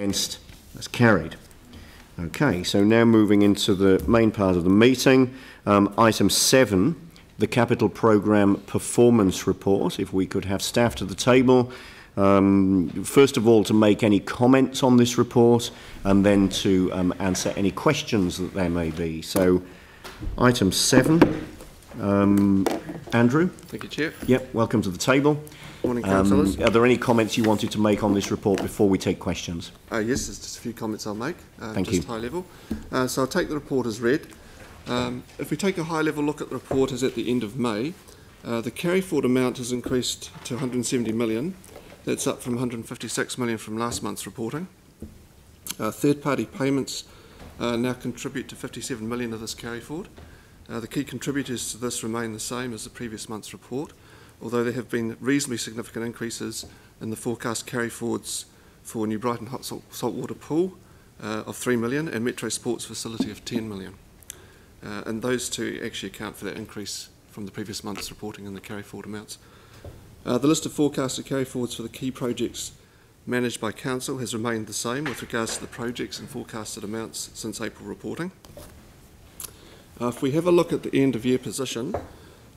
Against? That's carried. Okay, so now moving into the main part of the meeting. Um, item 7, the Capital Programme Performance Report. If we could have staff to the table. Um, first of all, to make any comments on this report and then to um, answer any questions that there may be. So, item 7. Um, Andrew? Thank you, Chair. Yep, welcome to the table. Morning, Um, councillors. are there any comments you wanted to make on this report before we take questions? Uh, yes, there's just a few comments I'll make, uh, Thank just you. high level. Uh, so I'll take the report as read. Um, if we take a high level look at the report as at the end of May, uh, the carry forward amount has increased to 170 million. That's up from 156 million from last month's reporting. Uh, third party payments uh, now contribute to 57 million of this carry forward. The key contributors to this remain the same as the previous month's report, although there have been reasonably significant increases in the forecast carry forwards for New Brighton Hot Salt, Saltwater Pool uh, of 3 million and Metro Sports Facility of 10 million. Uh, and those two actually account for that increase from the previous month's reporting in the carry forward amounts. Uh, the list of forecasted carry forwards for the key projects managed by Council has remained the same with regards to the projects and forecasted amounts since April reporting. Uh, if we have a look at the end of year position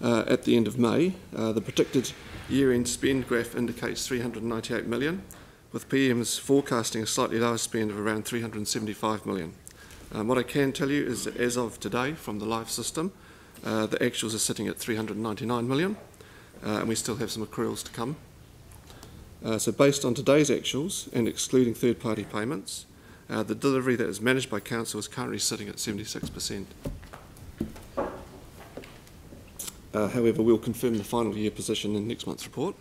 uh, at the end of May, uh, the predicted year end spend graph indicates 398 million, with PMs forecasting a slightly lower spend of around 375 million. Um, what I can tell you is that as of today, from the live system, uh, the actuals are sitting at 399 million, uh, and we still have some accruals to come. Uh, so based on today's actuals and excluding third party payments, uh, the delivery that is managed by council is currently sitting at 76%. Uh, however, we'll confirm the final year position in next month's report.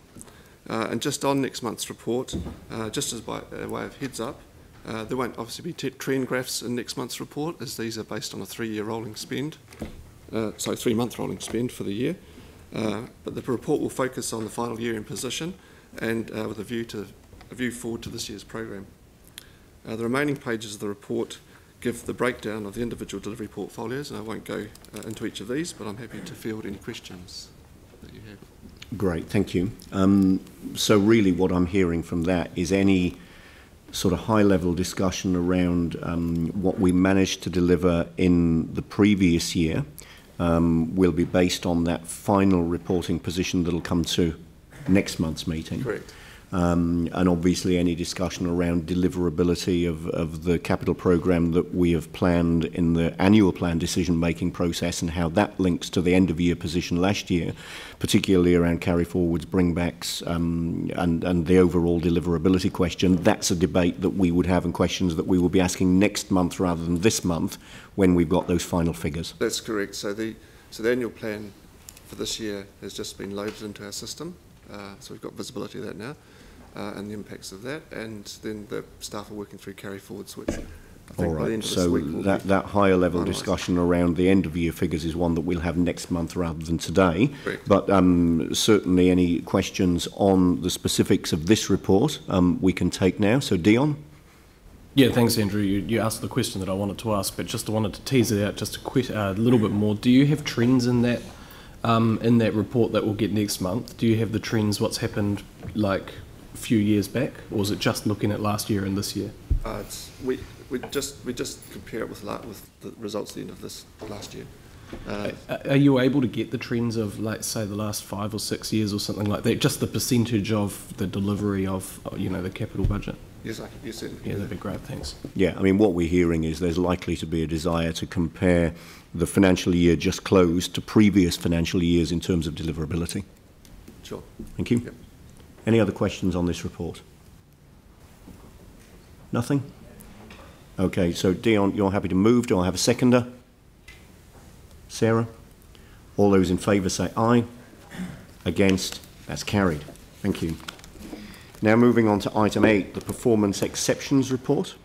Uh, and just on next month's report, uh, just as by a way of heads up, uh, there won't obviously be trend graphs in next month's report, as these are based on a three-year rolling spend, uh, sorry, three-month rolling spend for the year. But the report will focus on the final year in position and with a view to a view forward to this year's program. The remaining pages of the report give the breakdown of the individual delivery portfolios, and I won't go uh, into each of these, but I'm happy to field any questions that you have. Great, thank you. Um, so really what I'm hearing from that is any sort of high-level discussion around um, what we managed to deliver in the previous year um, will be based on that final reporting position that'll come to next month's meeting. Correct. Um, and obviously any discussion around deliverability of, of the capital programme that we have planned in the annual plan decision making process and how that links to the end of year position last year, particularly around carry forwards, bringbacks um, and, and the overall deliverability question. That's a debate that we would have and questions that we will be asking next month rather than this month when we've got those final figures. That's correct. So the so the annual plan for this year has just been loaded into our system, uh, so we've got visibility of that now. Uh, and the impacts of that, and then the staff are working through carry forwards, which I think All by the end of this so week will that, that higher level finalised. discussion around the end of year figures is one that we'll have next month rather than today. Correct. But um, certainly any questions on the specifics of this report um, we can take now. So Deon? Yeah, thanks, Andrew. You, you asked the question that I wanted to ask, but just wanted to tease it out just a, quit, uh, little bit more. Do you have trends in that um, in that report that we'll get next month? Do you have the trends? What's happened like a few years back, or is it just looking at last year and this year? Uh, it's, we, we just we just compare it with la- with the results at the end of this last year. Uh, Are you able to get the trends of, like, say, the last five or six years or something like that? Just the percentage of the delivery of, you know, the capital budget. yes, I can, yes, certainly. Yeah, that'd be great. Thanks. Yeah, I mean, what we're hearing is there's likely to be a desire to compare the financial year just closed to previous financial years in terms of deliverability. Sure. Thank you. Yep. Any other questions on this report? Nothing? Okay, so Deon, you're happy to move. Do I have a seconder? Sara? All those in favour say aye. Against? That's carried. Thank you. Now moving on to item eight, the performance exceptions report.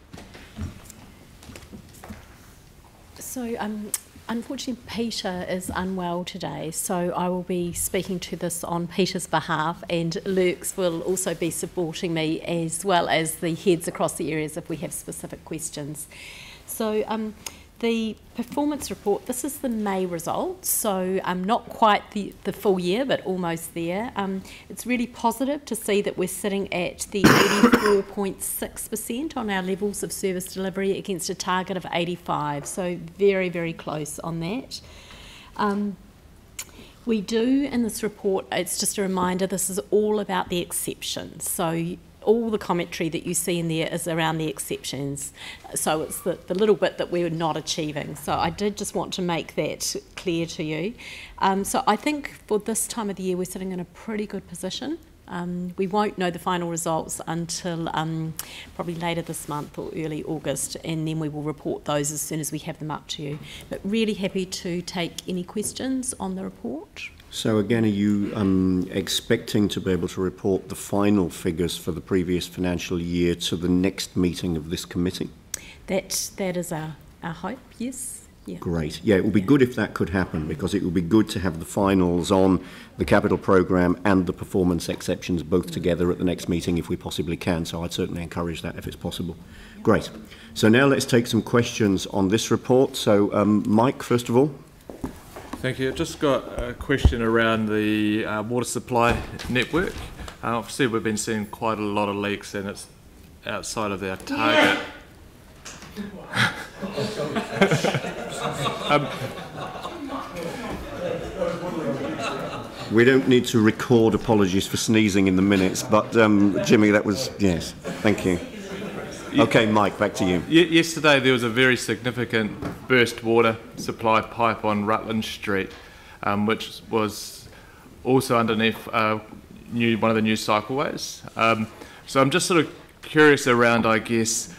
So, um, unfortunately, Peter is unwell today, so I will be speaking to this on Peter's behalf, and Lurks will also be supporting me as well as the heads across the areas if we have specific questions. So, um, The performance report, this is the May results, so um, not quite the, the full year, but almost there. Um, it's really positive to see that we're sitting at the 84.6% on our levels of service delivery against a target of 85, so very, very close on that. Um, we do in this report, it's just a reminder, this is all about the exceptions. So all the commentary that you see in there is around the exceptions. So it's the, the little bit that we're not achieving. So I did just want to make that clear to you. Um, so I think for this time of the year, we're sitting in a pretty good position. Um, we won't know the final results until um, probably later this month or early August, and then we will report those as soon as we have them up to you. But really happy to take any questions on the report. So again, are you um, expecting to be able to report the final figures for the previous financial year to the next meeting of this committee? That that is our, our hope, yes. Yeah. Great. Yeah, it would be good if that could happen because it would be good to have the finals on the capital programme and the performance exceptions both together at the next meeting if we possibly can. So I'd certainly encourage that if it's possible. Great. So now let's take some questions on this report. So um, Mike, first of all. Thank you. I've just got a question around the uh, water supply network. Uh, obviously, we've been seeing quite a lot of leaks, and it's outside of our target. um, we don't need to record apologies for sneezing in the minutes, but um, Jimmy, that was yes. Thank you. Okay, Mike, back to you. Yesterday there was a very significant burst water supply pipe on Rutland Street, um, which was also underneath uh, new, one of the new cycleways. Um, so I'm just sort of curious around, I guess,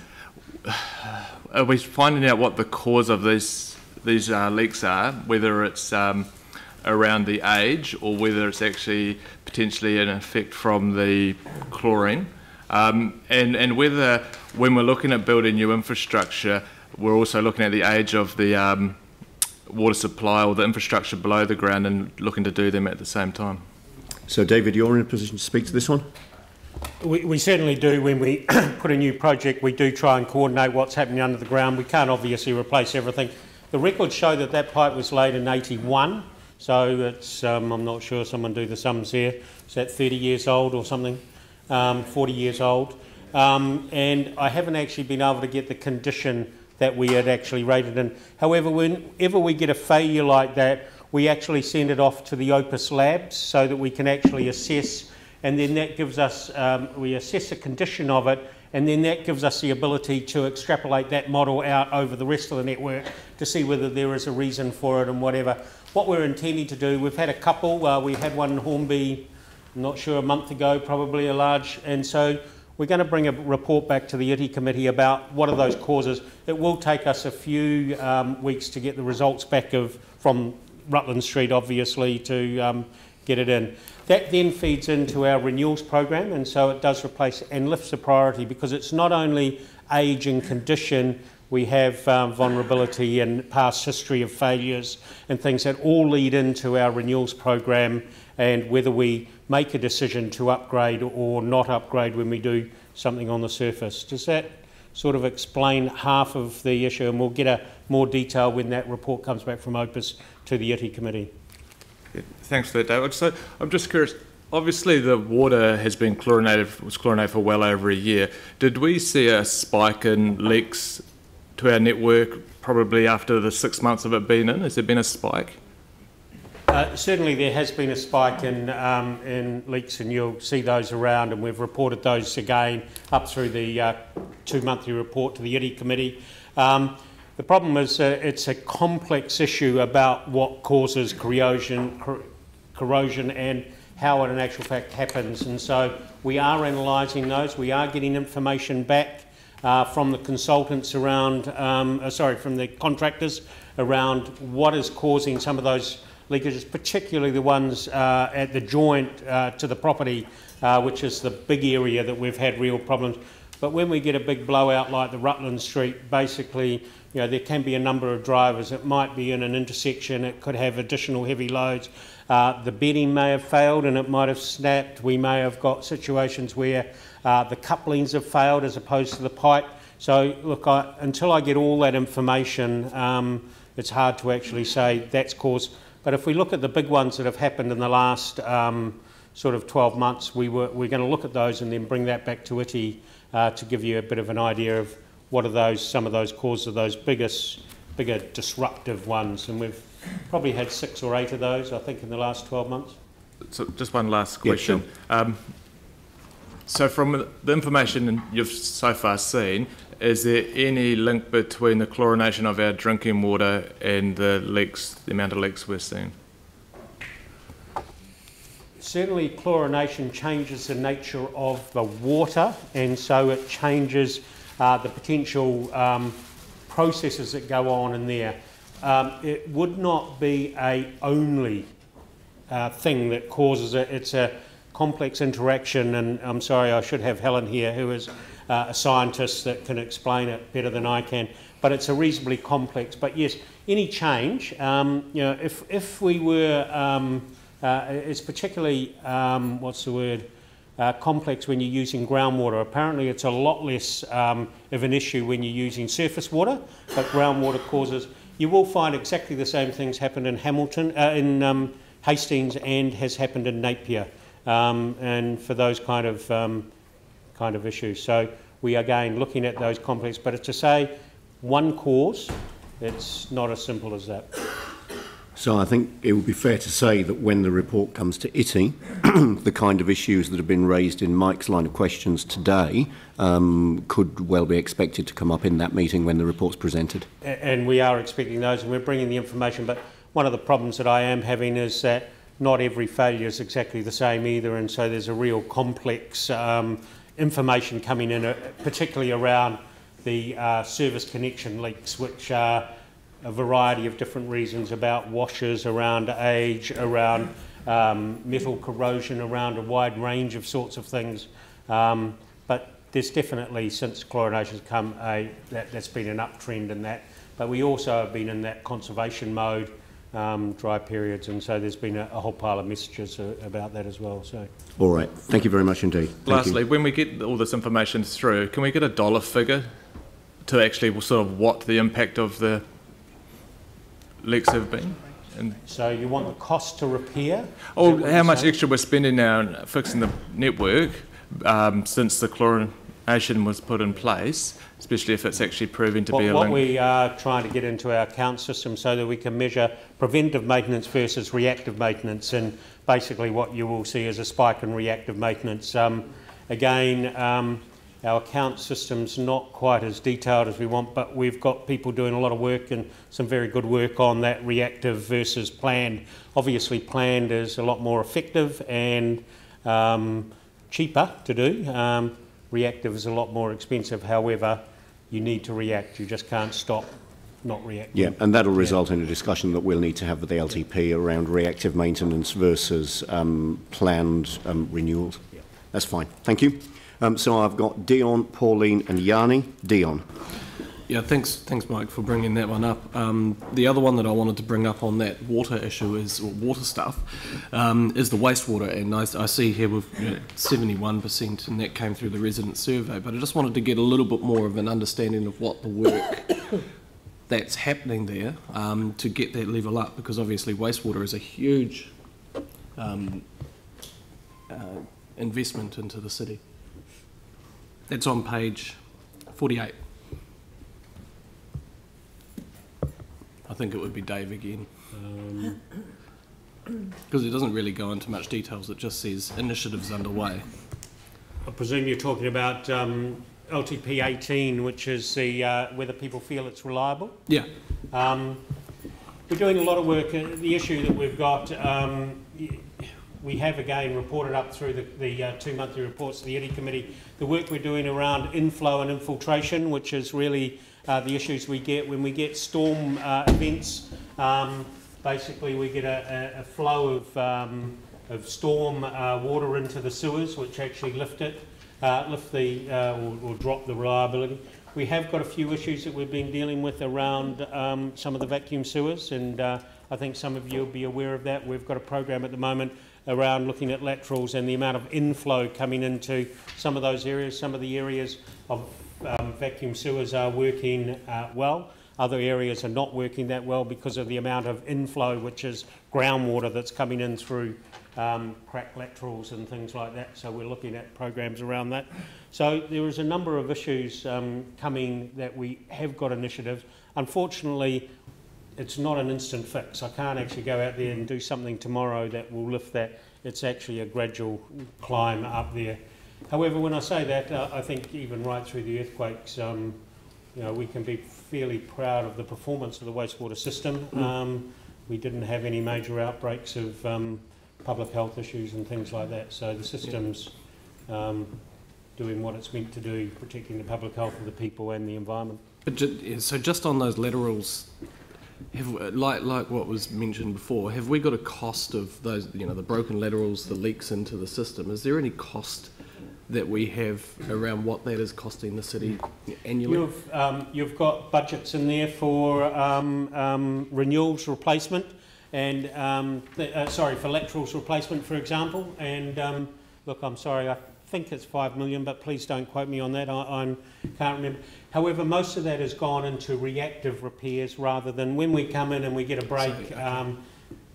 are we finding out what the cause of these these uh, leaks are, whether it's um, around the age or whether it's actually potentially an effect from the chlorine? Um, and, and whether, when we're looking at building new infrastructure, we're also looking at the age of the um, water supply or the infrastructure below the ground and looking to do them at the same time. So, David, you're in a position to speak to this one? We, we certainly do. When we put a new project, we do try and coordinate what's happening under the ground. We can't obviously replace everything. The records show that that pipe was laid in 81, so it's, um, I'm not sure someone do the sums here. Is that 30 years old or something? Um, 40 years old. Um, and I haven't actually been able to get the condition that we had actually rated in. However, whenever we get a failure like that, we actually send it off to the Opus labs so that we can actually assess, and then that gives us, um, we assess the condition of it, and then that gives us the ability to extrapolate that model out over the rest of the network to see whether there is a reason for it and whatever. What we're intending to do, we've had a couple, uh, we had one in Hornby I'm not sure a month ago, probably a large. And so we're going to bring a report back to the ITI committee about what are those causes. It will take us a few um, weeks to get the results back of from Rutland Street, obviously, to um, get it in. That then feeds into our renewals program, and so it does replace and lifts the priority because it's not only age and condition, we have um, vulnerability and past history of failures and things that all lead into our renewals program and whether we make a decision to upgrade or not upgrade when we do something on the surface. Does that sort of explain half of the issue? And we'll get a more detail when that report comes back from Opus to the ITI committee. Thanks for that, David. So I'm just curious. Obviously, the water has been chlorinated, was chlorinated for well over a year. Did we see a spike in leaks to our network probably after the six months of it being in? Has there been a spike? Uh, certainly, there has been a spike in, um, in leaks, and you'll see those around, and we've reported those again up through the uh, two monthly report to the ITI committee. Um, the problem is uh, it's a complex issue about what causes corrosion, cor corrosion and how it in actual fact happens. And so we are analysing those. We are getting information back uh, from the consultants around, um, uh, sorry, from the contractors around what is causing some of those leakages, particularly the ones uh, at the joint uh, to the property, uh, which is the big area that we've had real problems. But when we get a big blowout like the Rutland Street, basically, you know, there can be a number of drivers. It might be in an intersection. It could have additional heavy loads. Uh, the bedding may have failed and it might have snapped. We may have got situations where uh, the couplings have failed as opposed to the pipe. So, look, I, until I get all that information, um, it's hard to actually say that's caused. But if we look at the big ones that have happened in the last um, sort of 12 months, we were, we're going to look at those and then bring that back to ITE uh, to give you a bit of an idea of what are those, some of those causes of those biggest, bigger disruptive ones. And we've probably had six or eight of those, I think, in the last 12 months. So just one last Yeah, question. Um, so from the information you've so far seen, is there any link between the chlorination of our drinking water and the leaks, the amount of leaks we're seeing? Certainly, chlorination changes the nature of the water, and so it changes uh, the potential um, processes that go on in there. Um, it would not be a only uh, thing that causes it. It's a complex interaction, and I'm sorry, I should have Helen here, who is uh, a scientist that can explain it better than I can. But it's a reasonably complex. But yes, any change, um, you know, if if we were, um, uh, it's particularly um, what's the word? Uh, complex when you're using groundwater. Apparently, it's a lot less um, of an issue when you're using surface water, but groundwater causes. You will find exactly the same things happen in Hamilton, uh, in um, Hastings, and has happened in Napier, um, and for those kind of um, kind of issues. So we are again looking at those complex, but it's to say one cause, it's not as simple as that. So I think it would be fair to say that when the report comes to ITE, the kind of issues that have been raised in Mike's line of questions today um, could well be expected to come up in that meeting when the report's presented. And we are expecting those, and we're bringing the information. But one of the problems that I am having is that not every failure is exactly the same either, and so there's a real complex um, information coming in, uh, particularly around the uh, service connection leaks, which are a variety of different reasons about washers, around age, around um, metal corrosion, around a wide range of sorts of things. Um, but there's definitely, since chlorination's come, a, that, that's been an uptrend in that. But we also have been in that conservation mode, um, dry periods, and so there's been a, a whole pile of messages uh, about that as well. So. All right. Thank you very much indeed. Thank you. Lastly, when we get all this information through, can we get a dollar figure to actually sort of what the impact of the leaks have been? And So you want the cost to repair? Is oh, how much saying? extra we're spending now fixing the network um, since the chlorination was put in place, especially if it's actually proving to What, be a what we are trying to get into our account system so that we can measure preventive maintenance versus reactive maintenance, and basically what you will see is a spike in reactive maintenance. Um, again, um, our account system's not quite as detailed as we want, but we've got people doing a lot of work and some very good work on that reactive versus planned. Obviously, planned is a lot more effective and um, cheaper to do. Um, Reactive is a lot more expensive. However, you need to react. You just can't stop not reacting. Yeah, and that'll result in a discussion that we'll need to have with the LTP around reactive maintenance versus um, planned um, renewals. Yeah. That's fine. Thank you. Um, so I've got Dion, Pauline and Yanni. Dion. Yeah, thanks, thanks, Mike, for bringing that one up. Um, the other one that I wanted to bring up on that water issue is, or water stuff, um, is the wastewater. And I, I see here with you know, 71%, and that came through the resident survey. But I just wanted to get a little bit more of an understanding of what the work that's happening there um, to get that level up, because obviously wastewater is a huge um, uh, investment into the city. That's on page 48. I think it would be Dave again. Because it doesn't really go into much details, it just says initiatives underway. I presume you're talking about um, LTP 18, which is the uh, whether people feel it's reliable. Yeah, Um, we're doing a lot of work. Uh, the issue that we've got, um, we have again reported up through the, the uh, two monthly reports to the EDI committee, the work we're doing around inflow and infiltration, which is really uh, the issues we get when we get storm uh, events. Um, basically, we get a, a, flow of, um, of storm uh, water into the sewers, which actually lift it, uh, lift the, uh, or, or drop the reliability. We have got a few issues that we've been dealing with around um, some of the vacuum sewers, and uh, I think some of you will be aware of that. We've got a program at the moment around looking at laterals and the amount of inflow coming into some of those areas, some of the areas of um, vacuum sewers are working uh, well. Other areas are not working that well because of the amount of inflow, which is groundwater that's coming in through um, crack laterals and things like that. So we're looking at programs around that. So there is a number of issues um, coming that we have got initiatives. Unfortunately, it's not an instant fix. I can't actually go out there and do something tomorrow that will lift that. It's actually a gradual climb up there. However, when I say that, uh, I think even right through the earthquakes, um, you know, we can be fairly proud of the performance of the wastewater system. Um, we didn't have any major outbreaks of um, public health issues and things like that. So the system's um, doing what it's meant to do, protecting the public health of the people and the environment. But ju- yeah, so just on those laterals, have like like what was mentioned before, have we got a cost of those? You know, the broken laterals, the leaks into the system. Is there any cost that we have around what that is costing the city annually? You've, um, you've got budgets in there for um, um, renewals replacement and, um, the, uh, sorry, for laterals replacement, for example. And um, look, I'm sorry, I think it's 5 million, but please don't quote me on that. I I'm, can't remember. However, most of that has gone into reactive repairs rather than when we come in and we get a break. Sorry, okay.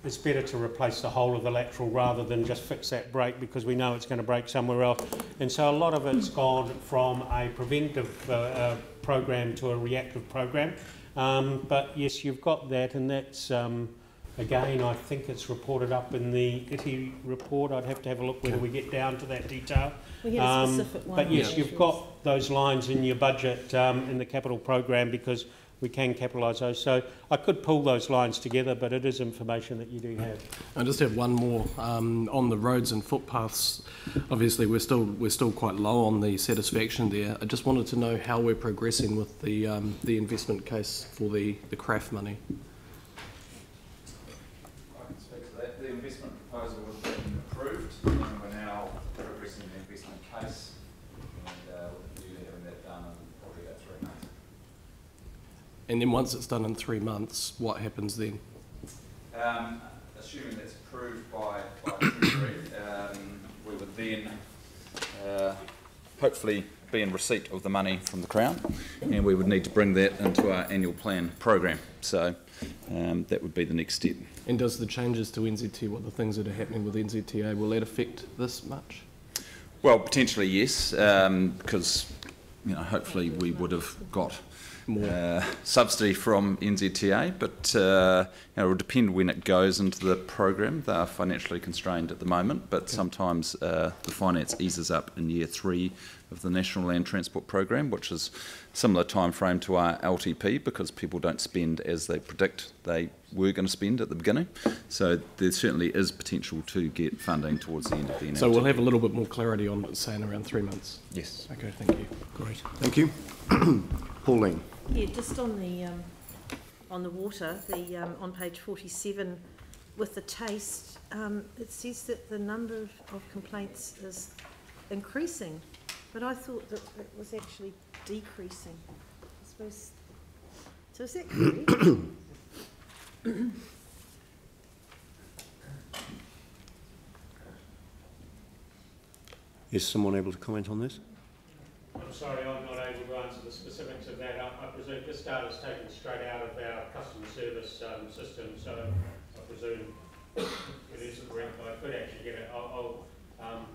It's better to replace the whole of the lateral rather than just fix that break because we know it's going to break somewhere else. And so a lot of it's gone from a preventive uh, uh, program to a reactive program. Um, but yes, you've got that, and that's um, again, I think it's reported up in the ITE report. I'd have to have a look whether we get down to that detail. We had a Um, specific one. But yes, laterals. you've got those lines in your budget um, in the capital program because we can capitalise those. So I could pull those lines together, but it is information that you do have. I just have one more um, on the roads and footpaths. Obviously, we're still we're still quite low on the satisfaction there. I just wanted to know how we're progressing with the um, the investment case for the the craft money. I can speak to that. The investment proposal has been approved and we're now progressing the investment case and uh, with a view to having that done in probably about three months. And then once it's done in three months, what happens then? Um, assuming that's approved by, by the Treasury, um, we would then uh, hopefully be in receipt of the money from the Crown and we would need to bring that into our annual plan program. So um, that would be the next step. And does the changes to NZT, what the things that are happening with NZTA, will that affect this much? Well, potentially yes, um, because you know hopefully we would have got. Uh, subsidy from NZTA, but uh, you know, it will depend when it goes into the program. They are financially constrained at the moment, but sometimes uh, the finance eases up in year three of the National Land Transport Program, which is similar time frame to our LTP because people don't spend as they predict they were going to spend at the beginning. So there certainly is potential to get funding towards the end of the NLT. So we'll have a little bit more clarity on it, say in around three months. yes. Okay, thank you. Great. Thank you. Pauline. Yeah, just on the, um, on the water, the, um, on page forty-seven, with the taste, um, it says that the number of of complaints is increasing, but I thought that it was actually decreasing. I suppose, so is that correct? Is someone able to comment on this? I'm sorry, I'm not able to answer the specifics of that. I I presume this data is taken straight out of our customer service um, system, so I presume it is correct. I could actually get it, I'll, I'll, um,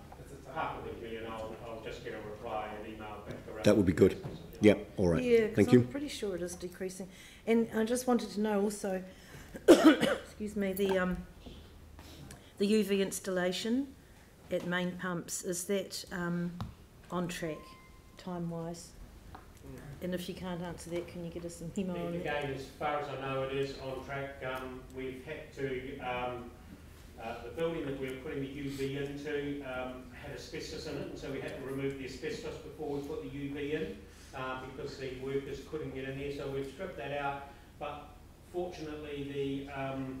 half with me and I'll, I'll just get a reply and email back around. That would be good. Yep, all right. Yeah, because Thank I'm you. pretty sure it is decreasing. And I just wanted to know also, excuse me, the, um, the UV installation at main pumps, is that, um, on track, time-wise? And if you can't answer that, can you get us an email on that? Again, as far as I know, it is on track. Um, we've had to, um, uh, the building that we were putting the UV into um, had asbestos in it, and so we had to remove the asbestos before we put the UV in, uh, because the workers couldn't get in there, so we've stripped that out. But fortunately, the, um,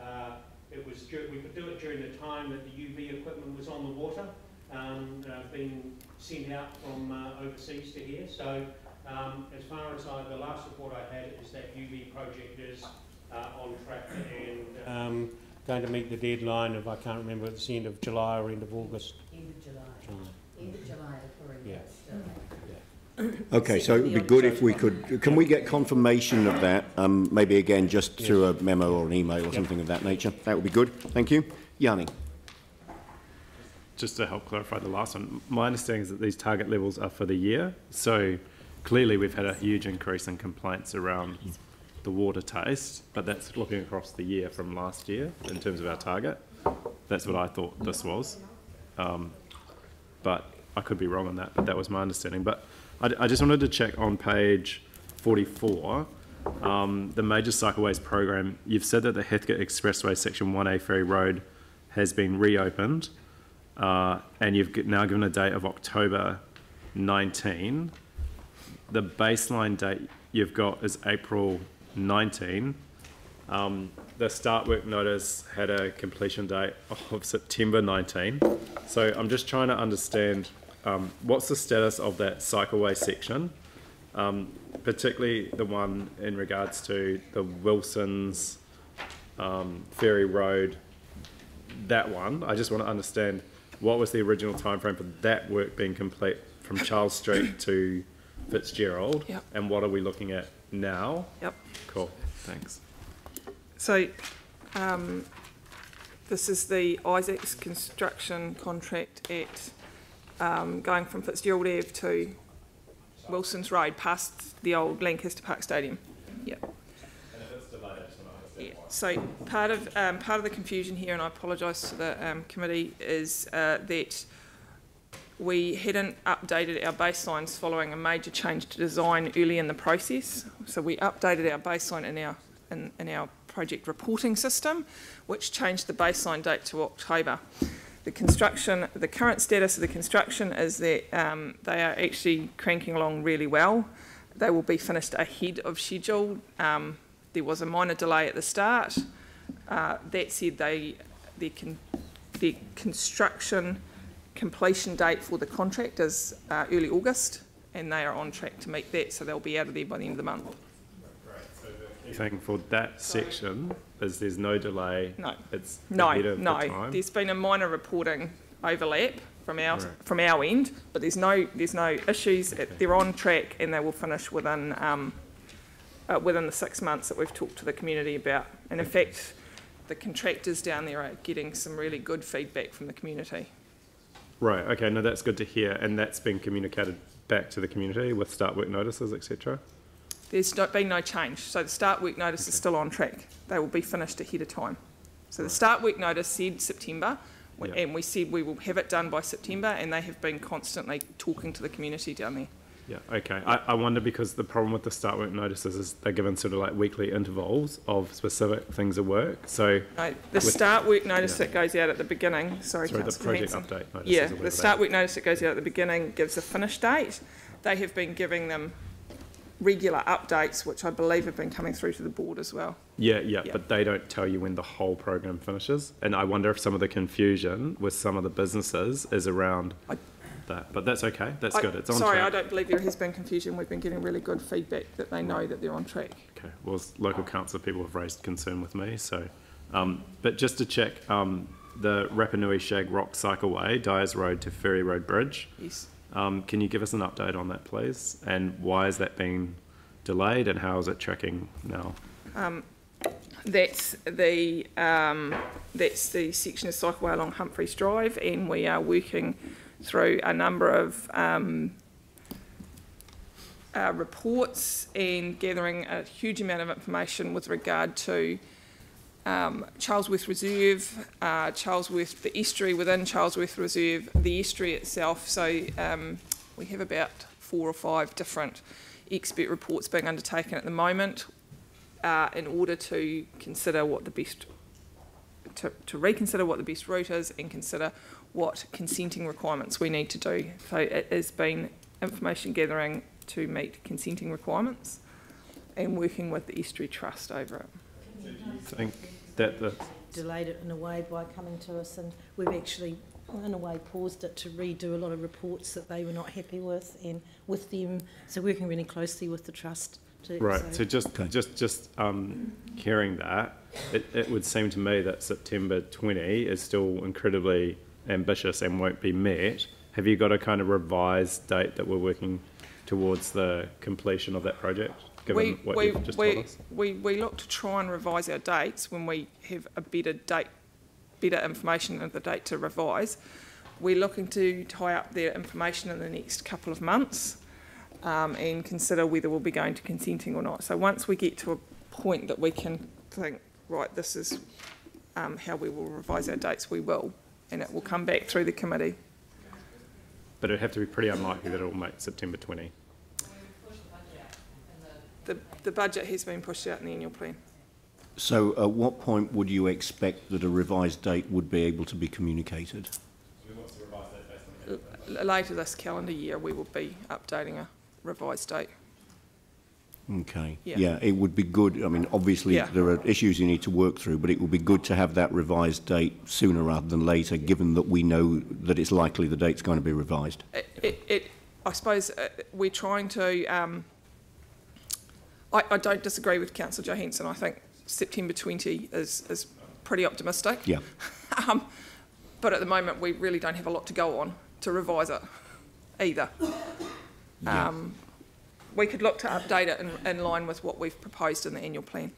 uh, it was we could do it during the time that the UV equipment was on the water, um, uh, being sent out from uh, overseas to here. So um, as far as I, the last report I had is that UV project is uh, on track and um, going to meet the deadline of, I can't remember, it's the end of July or end of August. End of July. July. End of July, according to Yeah. Okay, so it'd be good if we could, can we get confirmation of that, um, maybe again just through a memo or an email or something of that nature? That would be good, thank you. Yani? Just to help clarify the last one, my understanding is that these target levels are for the year. So clearly, we've had a huge increase in complaints around the water taste, but that's looking across the year from last year in terms of our target. That's what I thought this was. Um, but I could be wrong on that, but that was my understanding. But I, I just wanted to check on page 44. Um, the major cycleways program, you've said that the Heathcote Expressway section 1A Ferry Road has been reopened uh, and you've now given a date of October 19. The baseline date you've got is April 19. Um, the start work notice had a completion date of September 19. So I'm just trying to understand um, what's the status of that cycleway section, um, particularly the one in regards to the Wilson's um, Ferry Road, that one. I just want to understand what was the original timeframe for that work being complete from Charles Street to Fitzgerald, Yep. and what are we looking at now? Yep. Cool, thanks. So, um, this is the Isaac's construction contract at, um, going from Fitzgerald Ave to Wilson's Road, past the old Lancaster Park Stadium. Yep. Yeah, so part of, um, part of the confusion here, and I apologise to the, um, committee, is, uh, that we hadn't updated our baselines following a major change to design early in the process. So we updated our baseline in our, in, in our project reporting system, which changed the baseline date to October. The construction, the current status of the construction is that um, they are actually cranking along really well. They will be finished ahead of schedule. Um, there was a minor delay at the start. Uh, that said, they, their, con- their construction completion date for the contract is uh, early August, and they are on track to meet that, so they'll be out of there by the end of the month. Thing for that section is there's no delay. No. It's No, of the time. there's been a minor reporting overlap from our, Right. from our end, but there's no, there's no issues. It- They're on track and they will finish within, um, uh, within the six months that we've talked to the community about. And in fact, the contractors down there are getting some really good feedback from the community. Right, okay, no, that's good to hear, and that's been communicated back to the community with start work notices, etc. There's not been no change, so the start work notice is still on track. They will be finished ahead of time. So the start work notice said September, Yeah. and we said we will have it done by September, and they have been constantly talking to the community down there. Yeah, okay. I, I wonder because the problem with the start work notices is they're given sort of like weekly intervals of specific things of work. So, the With- start work notice yeah. that goes out at the beginning, sorry, sorry, the project Hanson. update notices. Yeah, the start work notice that goes out at the beginning gives a finish date. They have been giving them regular updates, which I believe have been coming through to the board as well. Yeah, yeah, Yeah. but they don't tell you when the whole program finishes. And I wonder if some of the confusion with some of the businesses is around I- that. But that's okay. That's I- good. It's on track. Sorry, I don't believe there has been confusion. We've been getting really good feedback that they know that they're on track. Okay. Well, local council people have raised concern with me. So, um, but just to check, um, the Rapanui Shag Rock Cycleway, Dyers Road to Ferry Road Bridge. Yes. Um, can you give us an update on that, please? And why is that being delayed and how is it tracking now? That's the, um, that's the section of cycleway along Humphreys Drive, and we are working through a number of um, uh, reports and gathering a huge amount of information with regard to um, Charlesworth Reserve, uh, Charlesworth, the estuary within Charlesworth Reserve, the estuary itself. So um, we have about four or five different expert reports being undertaken at the moment uh, in order to consider what the best, to, to reconsider what the best route is and consider what consenting requirements we need to do. So it has been information gathering to meet consenting requirements and working with the Estuary Trust over it. think that the delayed it in a way by coming to us, and we've actually, in a way, paused it to redo a lot of reports that they were not happy with, and with them, so working really closely with the trust to. Right. So just just just um, hearing that, it, it would seem to me that September 20 is still incredibly ambitious and won't be met. Have you got a kind of revised date that we're working towards the completion of that project, given We, what we, you've just told we, us? we, we look to try and revise our dates when we have a better date, better information of the date to revise. We're looking to tie up their information in the next couple of months um, and consider whether we'll be going to consenting or not. So once we get to a point that we can think, right, this is um, how we will revise our dates, we will, and it will come back through the committee. But it'd have to be pretty unlikely that it'll make September 20. The, the budget has been pushed out in the annual plan. So at what point would you expect that a revised date would be able to be communicated? Later this calendar year, we will be updating a revised date. Okay. Yeah. it would be good, I mean, obviously, Yeah. there are issues you need to work through, but it would be good to have that revised date sooner rather than later, given that we know that it's likely the date's going to be revised. It, it, it I suppose uh, we're trying to. Um, I, I don't disagree with Councillor Johanson. I think September 20 is, is pretty optimistic. Yeah. Um, but at the moment, we really don't have a lot to go on to revise it either. Yeah. Um, we could look to update it in, in line with what we've proposed in the annual plan.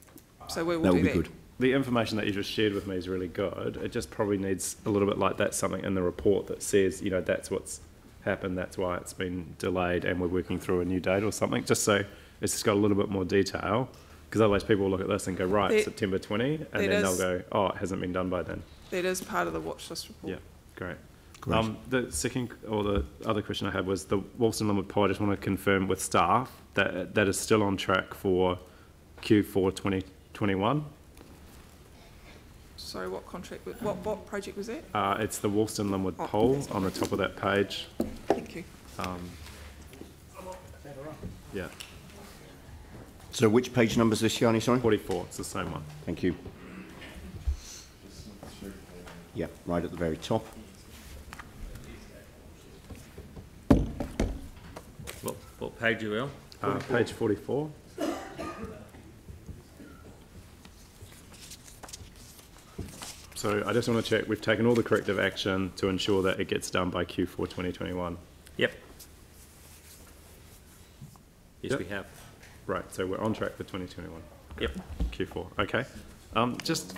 So we will That do would be that. good. The information that you just shared with me is really good. It just probably needs a little bit like that, something in the report that says, you know, that's what's happened, that's why it's been delayed, and we're working through a new date or something, just so it's just got a little bit more detail. Because otherwise, people will look at this and go, right, There- September 20, and there then they'll go, oh, it hasn't been done by then. That is part of the watch list report. Yeah, great. Great. Um, the second, or the other question I had was the Woolston Linwood Pool. I just want to confirm with staff that that is still on track for Q4 2021. Sorry, what contract? What what project was that? Uh, it's the Woolston Linwood Oh, pole that's on the top of that page. Thank you. Yeah, So which page number is this, Shani, sorry? 44. It's the same one. Thank you. Yeah, right at the very top. What, page you on? Uh, page 44. So I just want to check, we've taken all the corrective action to ensure that it gets done by Q4 2021. Yep. Yes, Yep. we have. Right, so we're on track for 2021. Yep. Q4, okay. Um, just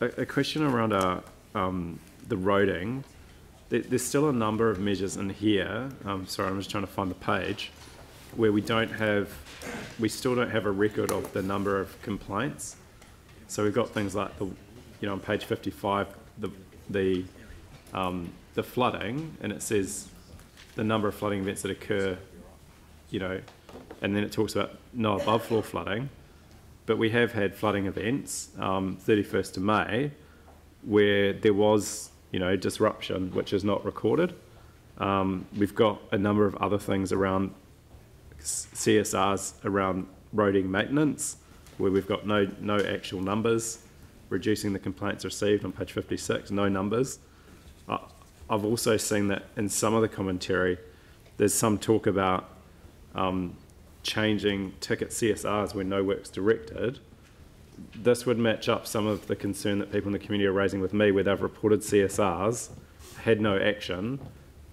a, a question around our, um, the roading. There, there's still a number of measures in here, um, sorry, I'm just trying to find the page, where we don't have, we still don't have a record of the number of complaints. So we've got things like the, you know, on page 55, the, the, um, the flooding, and it says the number of flooding events that occur, you know, and then it talks about no above floor flooding. But we have had flooding events, um, 31st of May, where there was, you know, disruption, which is not recorded. Um, we've got a number of other things around CSRs around roading maintenance, where we've got no, no actual numbers. Reducing the complaints received on page 56, no numbers. I- I've also seen that in some of the commentary, there's some talk about um, changing ticket CSRs when no work's directed. This would match up some of the concern that people in the community are raising with me, where they've reported CSRs, had no action,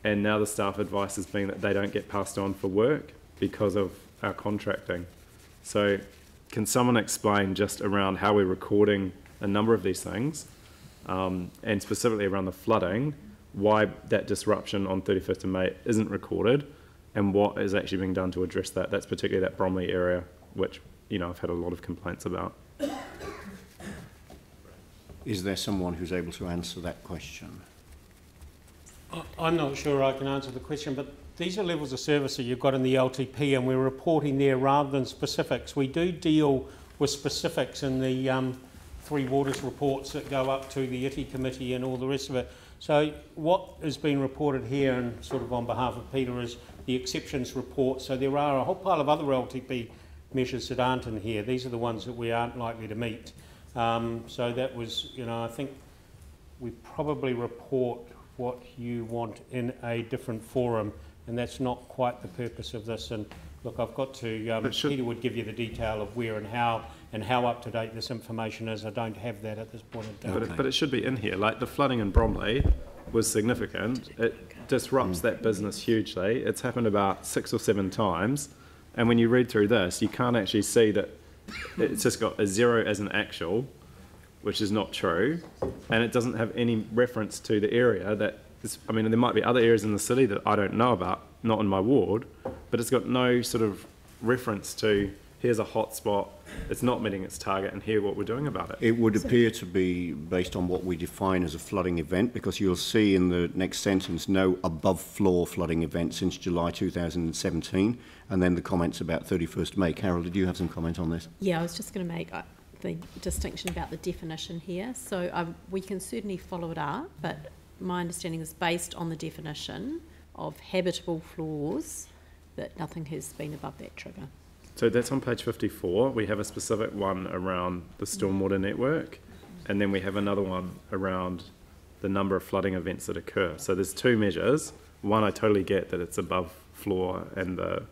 and now the staff advice is being that they don't get passed on for work because of our contracting. So, can someone explain just around how we're recording a number of these things, um, and specifically around the flooding, why that disruption on 31st of May isn't recorded, and what is actually being done to address that? That's particularly that Bromley area, which you know I've had a lot of complaints about. Is there someone who's able to answer that question? I- I'm not sure I can answer the question, but these are levels of service that you've got in the LTP, and we're reporting there rather than specifics. We do deal with specifics in the um, Three Waters reports that go up to the ITE committee and all the rest of it. So what has been reported here, and sort of on behalf of Peter, is the exceptions report. So there are a whole pile of other LTP measures that aren't in here. These are the ones that we aren't likely to meet. Um, so that was, you know, I think we probably report what you want in a different forum, and that's not quite the purpose of this. And look, I've got to, um, should- Peter would give you the detail of where and how and how up to date this information is. I don't have that at this point in time. But, it, but it should be in here. Like the flooding in Bromley, was significant. It disrupts that business hugely. It's happened about six or seven times. And when you read through this, you can't actually see that it's just got a zero as an actual, which is not true. And it doesn't have any reference to the area that is, I mean, there might be other areas in the city that I don't know about, not in my ward, but it's got no sort of reference to here's a hot spot, it's not meeting its target, and here what we're doing about it. It would appear to be based on what we define as a flooding event, because you'll see in the next sentence, no above-floor flooding event since July 2017, and then the comments about 31st May. Carol, did you have some comment on this? Yeah, I was just going to make uh, the distinction about the definition here. So um, we can certainly follow it up, but my understanding is based on the definition of habitable floors that nothing has been above that trigger. So that's on page 54. We have a specific one around the stormwater network, and then we have another one around the number of flooding events that occur. So there's two measures. One, I totally get that it's above floor and the,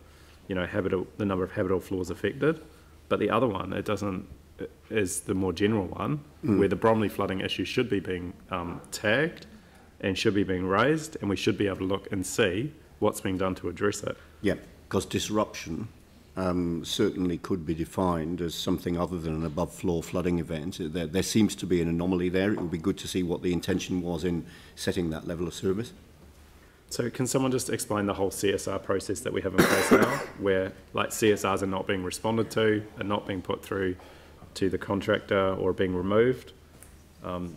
you know, habitable, the number of habitable floors affected. But the other one, it doesn't, is the more general one, where the Bromley flooding issue should be being um, tagged and should be being raised, and we should be able to look and see what's being done to address it. Yeah, because disruption um, certainly could be defined as something other than an above-floor flooding event. There, there seems to be an anomaly there. It would be good to see what the intention was in setting that level of service. So can someone just explain the whole CSR process that we have in place now, where like CSRs are not being responded to, are not being put through to the contractor or being removed? Um,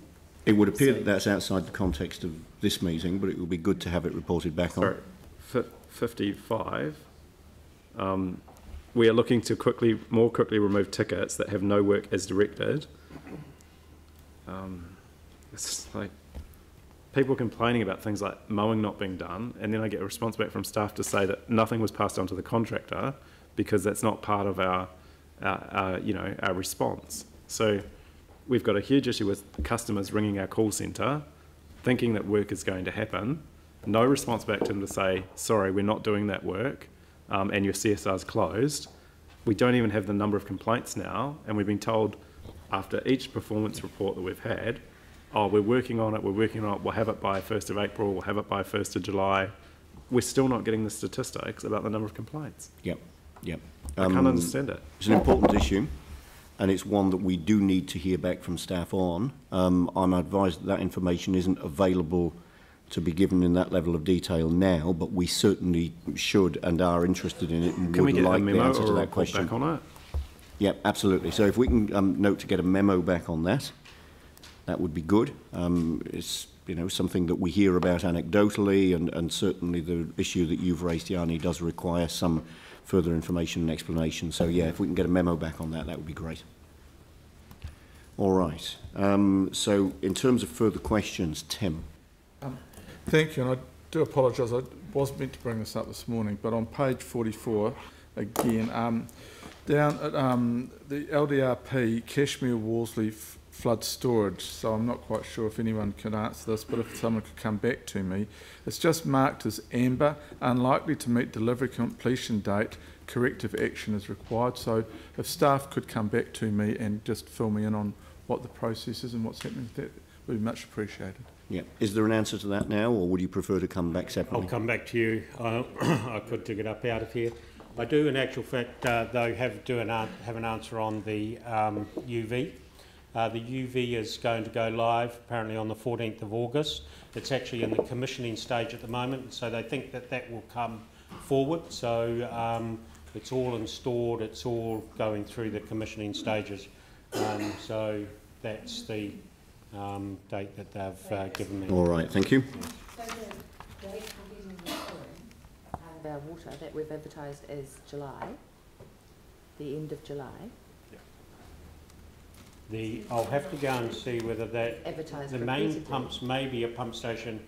It would appear that that's outside the context of this meeting, but it would be good to have it reported back sorry, on. fi- 55. Um, we are looking to quickly, more quickly remove tickets that have no work as directed. Um, it's like people complaining about things like mowing not being done, and then I get a response back from staff to say that nothing was passed on to the contractor because that's not part of our, our, our you know, our response. So we've got a huge issue with customers ringing our call centre, thinking that work is going to happen. No response back to them to say, sorry, we're not doing that work, um, and your CSR's closed. We don't even have the number of complaints now, and we've been told after each performance report that we've had, oh, we're working on it, we're working on it, we'll have it by 1st of April, we'll have it by 1st of July. We're still not getting the statistics about the number of complaints. Yep, yep. I can't Um, understand it. It's an important issue, and it's one that we do need to hear back from staff on. Um, I'm advised that that information isn't available to be given in that level of detail now, but we certainly should and are interested in it and Can we would like the answer to that question. back on it? Yep, absolutely. So if we can um, note to get a memo back on that, that would be good. Um, it's you know something that we hear about anecdotally, and, and certainly the issue that you've raised, Yani, does require some further information and explanation. So yeah, if we can get a memo back on that, that would be great. All right. Um, so in terms of further questions, Tim. Thank you, and I do apologise. I was meant to bring this up this morning, but on page 44, again, um, down at um, the LDRP, Cashmere Worsley f- flood storage. So I'm not quite sure if anyone can answer this, but if someone could come back to me, it's just marked as amber, unlikely to meet delivery completion date. Corrective action is required. So if staff could come back to me and just fill me in on what the process is and what's happening, that would be much appreciated. Yeah. Is there an answer to that now, or would you prefer to come back separately? I'll come back to you. I, I could dig it up out of here. I do, in actual fact, uh, though, have do an an- have an answer on the um, UV. Uh, the UV is going to go live apparently on the 14th of August. It's actually in the commissioning stage at the moment, so they think that that will come forward. So um, it's all installed. It's all going through the commissioning stages. Um, so that's the um, date that they've uh, given me. All right. Thank you. So the date for getting the of our water that we've advertised as July, the end of July, The, I'll have to go and see whether that, advertised the main pumps may be a pump station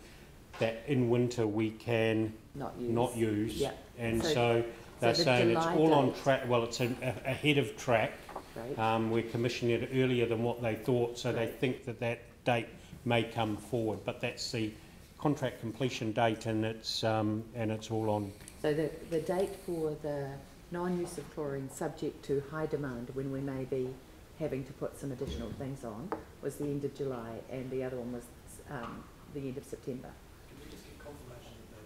that in winter we can not used. not use. Yeah. And So- so they're the saying it's July all on date- track, well, it's a- a- ahead of track. Right, Um, we're commissioning it earlier than what they thought, so they Right. think that that date may come forward. But that's the contract completion date and it's, um, and it's all on, so the, the date for the non-use of chlorine, subject to high demand, when we may be having to put some additional things on, was the end of July, and the other one was, um, the end of September.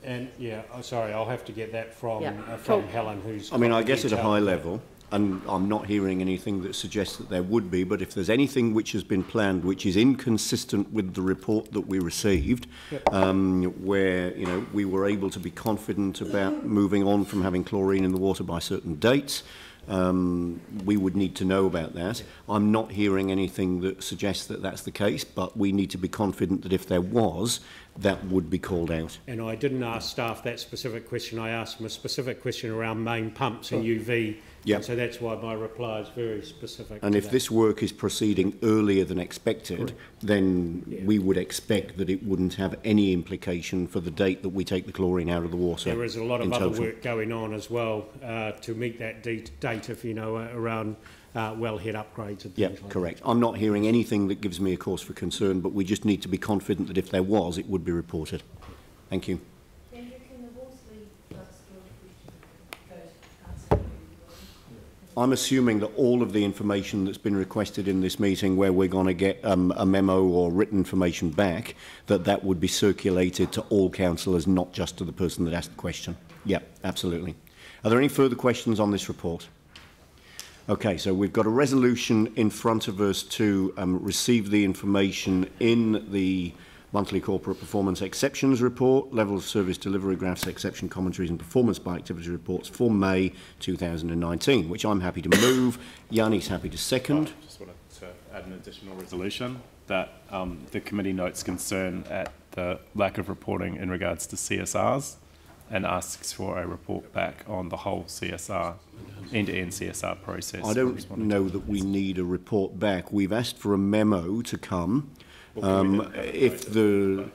And, yeah, oh, sorry, I'll have to get that from, Yeah. uh, from Cool. Helen, who's. I mean, I guess at a high level, and I'm not hearing anything that suggests that there would be, but if there's anything which has been planned which is inconsistent with the report that we received, um, where, you know, we were able to be confident about moving on from having chlorine in the water by certain dates, um, we would need to know about that. I'm not hearing anything that suggests that that's the case, but we need to be confident that if there was, that would be called out. And I didn't ask staff that specific question. I asked them a specific question around main pumps and UV Yep. So that's why my reply is very specific. And if that. this work is proceeding earlier than expected, Correct. then yeah. we would expect that it wouldn't have any implication for the date that we take the chlorine out of the water. There is a lot of other total. work going on as well uh, to meet that date, date if you know, uh, around uh, wellhead upgrades and things yep, like correct. That. I'm not hearing anything that gives me a cause for concern, but we just need to be confident that if there was, it would be reported. Thank you. I'm assuming that all of the information that's been requested in this meeting where we're going to get um, a memo or written information back, that that would be circulated to all councillors, not just to the person that asked the question. Yeah, absolutely. Are there any further questions on this report? Okay, so we've got a resolution in front of us to um, receive the information in the monthly corporate performance exceptions report, level of service delivery graphs, exception commentaries and performance by activity reports for May 2019, which I'm happy to move. Yani's happy to second. I Just wanted to add an additional resolution that um, the committee notes concern at the lack of reporting in regards to CSRs and asks for a report back on the whole CSR, end-to-end CSR process. I don't know that we need a report back. We've asked for a memo to come. Um, if the,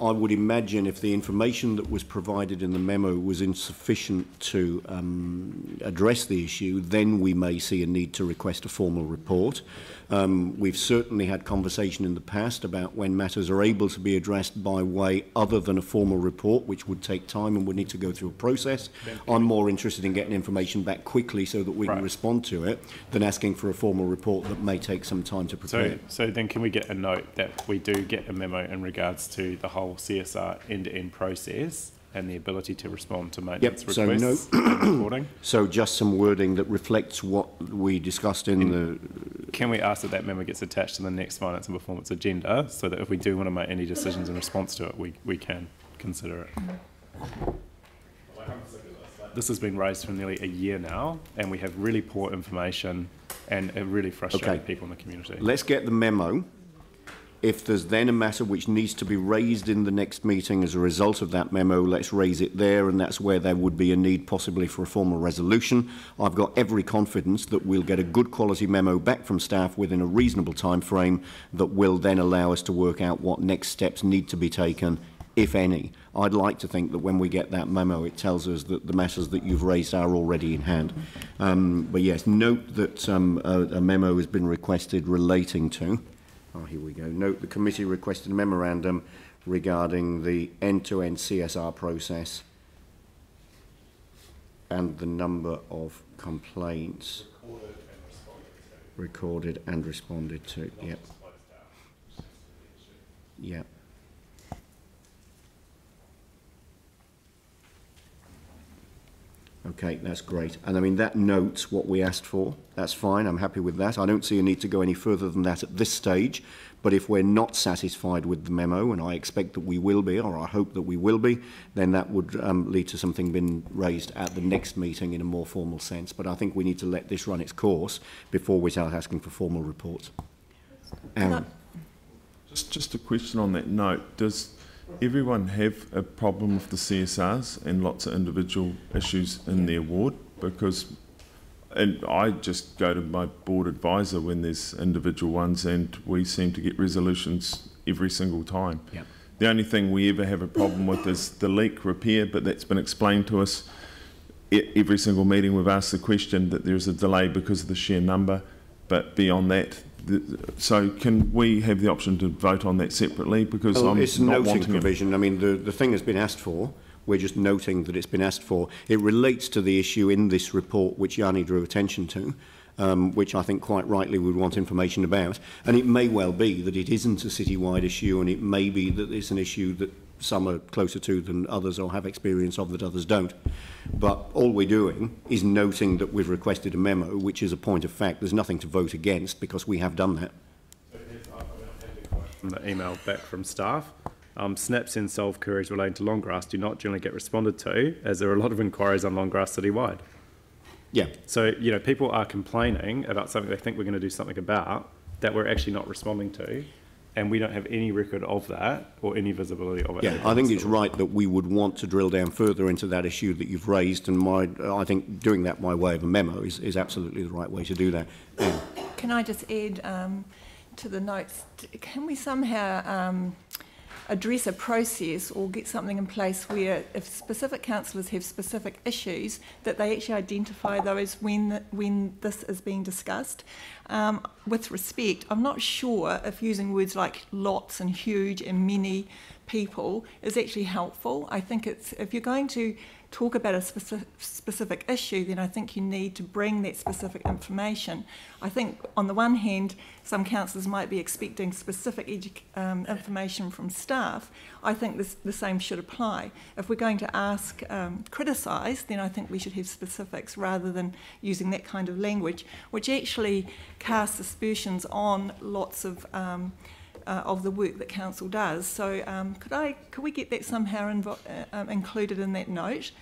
I would imagine if the information that was provided in the memo was insufficient to um, address the issue, then we may see a need to request a formal report. Um, we've certainly had conversation in the past about when matters are able to be addressed by way other than a formal report, which would take time and would need to go through a process. I'm more interested in getting information back quickly so that we can respond to it than asking for a formal report that may take some time to prepare. So, so then can we get a note that we do get a memo in regards to the whole CSR end-to-end process and the ability to respond to maintenance so no- requests and reporting? So just some wording that reflects what we discussed in the, Can we ask that that memo gets attached to the next finance and performance agenda so that if we do want to make any decisions in response to it, we, we can consider it? This has been raised for nearly a year now, and we have really poor information and it really frustrated Okay. people in the community. let's get the memo. If there's then a matter which needs to be raised in the next meeting as a result of that memo, let's raise it there, and that's where there would be a need possibly for a formal resolution. I've got every confidence that we'll get a good quality memo back from staff within a reasonable time frame that will then allow us to work out what next steps need to be taken, if any. I'd like to think that when we get that memo, it tells us that the matters that you've raised are already in hand. Um, but yes, note that um, a, a memo has been requested relating to. Oh, here we go. Note the committee requested a memorandum regarding the end-to-end CSR process and the number of complaints recorded and responded to. Yep. Yep. Okay, that's great. And I mean, that notes what we asked for. That's fine. I'm happy with that. I don't see a need to go any further than that at this stage. But if we're not satisfied with the memo, and I expect that we will be, or I hope that we will be, then that would um, lead to something being raised at the next meeting in a more formal sense. But I think we need to let this run its course before we start asking for formal reports. Aaron. Just, just a question on that note. Does everyone have a problem with the CSRs and lots of individual issues in their ward? Because and I just go to my board advisor when there's individual ones, and we seem to get resolutions every single time. Yep. The only thing we ever have a problem with is the leak repair, but that's been explained to us. Every single meeting we've asked the question that there's a delay because of the sheer number, but beyond that, so can we have the option to vote on that separately? Because well, I'm it's not noting wanting provision. It. I mean, the, the thing has been asked for. We're just noting that it's been asked for. It relates to the issue in this report which Yanni drew attention to, um, which I think quite rightly would want information about. And it may well be that it isn't a citywide issue and it may be that it's an issue that some are closer to than others or have experience of that others don't. But all we're doing is noting that we've requested a memo, which is a point of fact. There's nothing to vote against because we have done that. From the email back from staff, um, Snap Send Solve queries relating to long grass do not generally get responded to, as there are a lot of inquiries on long grass citywide. Yeah. So, you know, people are complaining about something they think we're going to do something about that we're actually not responding to, and we don't have any record of that or any visibility of it. Yeah, I think it's right that we would want to drill down further into that issue that you've raised, and my, I think doing that by way of a memo is, is absolutely the right way to do that. Anne. Can I just add um, to the notes, can we somehow um, address a process or get something in place where if specific councillors have specific issues, that they actually identify those when, when this is being discussed? Um, with respect, I'm not sure if using words like lots and huge and many people is actually helpful. I think it's, if you're going to talk about a specific, specific issue, then I think you need to bring that specific information. I think, on the one hand, some councillors might be expecting specific um, information from staff. I think this, the same should apply. If we're going to ask, um, criticise, then I think we should have specifics rather than using that kind of language, which actually casts aspersions on lots of. Um, uh, of the work that council does. So um, could I could we get that somehow invo- uh, um, included in that note?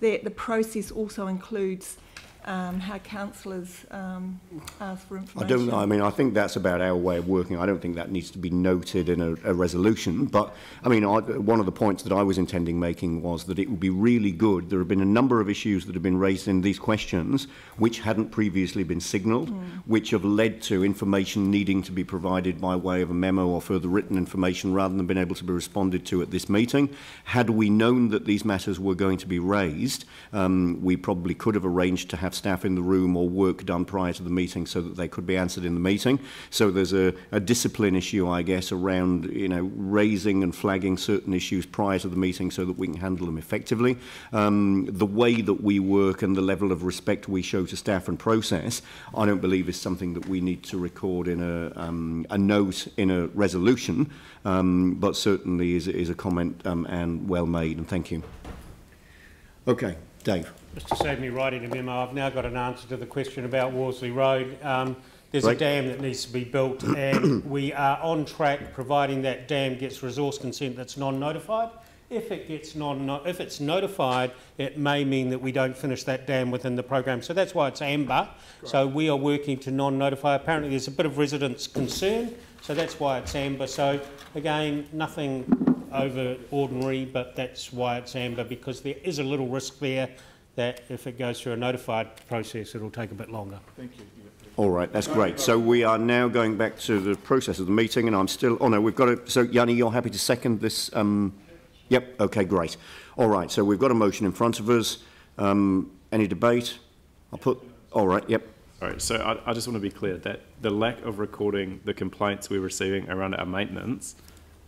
That the process also includes um, how councillors um, ask for information? I don't know. I mean, I think that's about our way of working. I don't think that needs to be noted in a, a resolution. But, I mean, I, one of the points that I was intending making was that it would be really good. There have been a number of issues that have been raised in these questions which hadn't previously been signalled, which have led to information needing to be provided by way of a memo or further written information rather than being able to be responded to at this meeting. Had we known that these matters were going to be raised, um, we probably could have arranged to have had staff in the room or work done prior to the meeting so that they could be answered in the meeting. So there's a, a discipline issue, I guess, around you know raising and flagging certain issues prior to the meeting so that we can handle them effectively. Um, the way that we work and the level of respect we show to staff and process, I don't believe is something that we need to record in a, um, a note in a resolution, um, but certainly is, is a comment um, and well made, and thank you. Okay, Dave. Mr Save me writing a memo, I've now got an answer to the question about Worsley Road. Um, there's a dam that needs to be built and we are on track providing that dam gets resource consent that's non-notified. If it gets non, if it's notified, it may mean that we don't finish that dam within the program. So that's why it's amber. So we are working to non-notify. Apparently there's a bit of residents' concern, so that's why it's amber. So again, nothing over ordinary, but that's why it's amber because there is a little risk there that if it goes through a notified process, it'll take a bit longer. Thank you. All right, that's great. So we are now going back to the process of the meeting, and I'm still. Oh no, we've got to. So Yani, you're happy to second this? Um, yep. Okay, great. All right. So we've got a motion in front of us. Um, any debate? I'll put. All right. Yep. All right, so I, I just want to be clear that the lack of recording the complaints we're receiving around our maintenance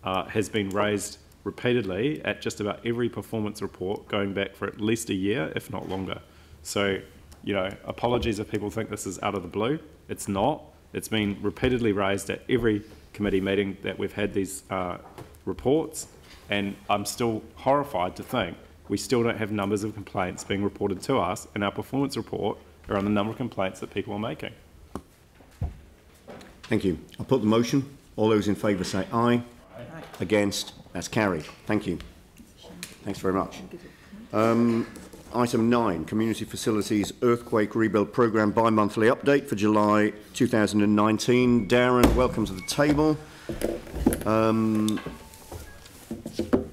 uh, has been raised repeatedly at just about every performance report going back for at least a year, if not longer. So, you know, apologies if people think this is out of the blue. It's not. It's been repeatedly raised at every committee meeting that we've had these uh, reports, and I'm still horrified to think we still don't have numbers of complaints being reported to us in our performance report around the number of complaints that people are making. Thank you. I'll put the motion. All those in favour say aye. Against? That's carried. Thank you. Thanks very much. Um, item 9, Community Facilities Earthquake Rebuild Programme bi-monthly update for July 2019. Darren, welcome to the table. Um,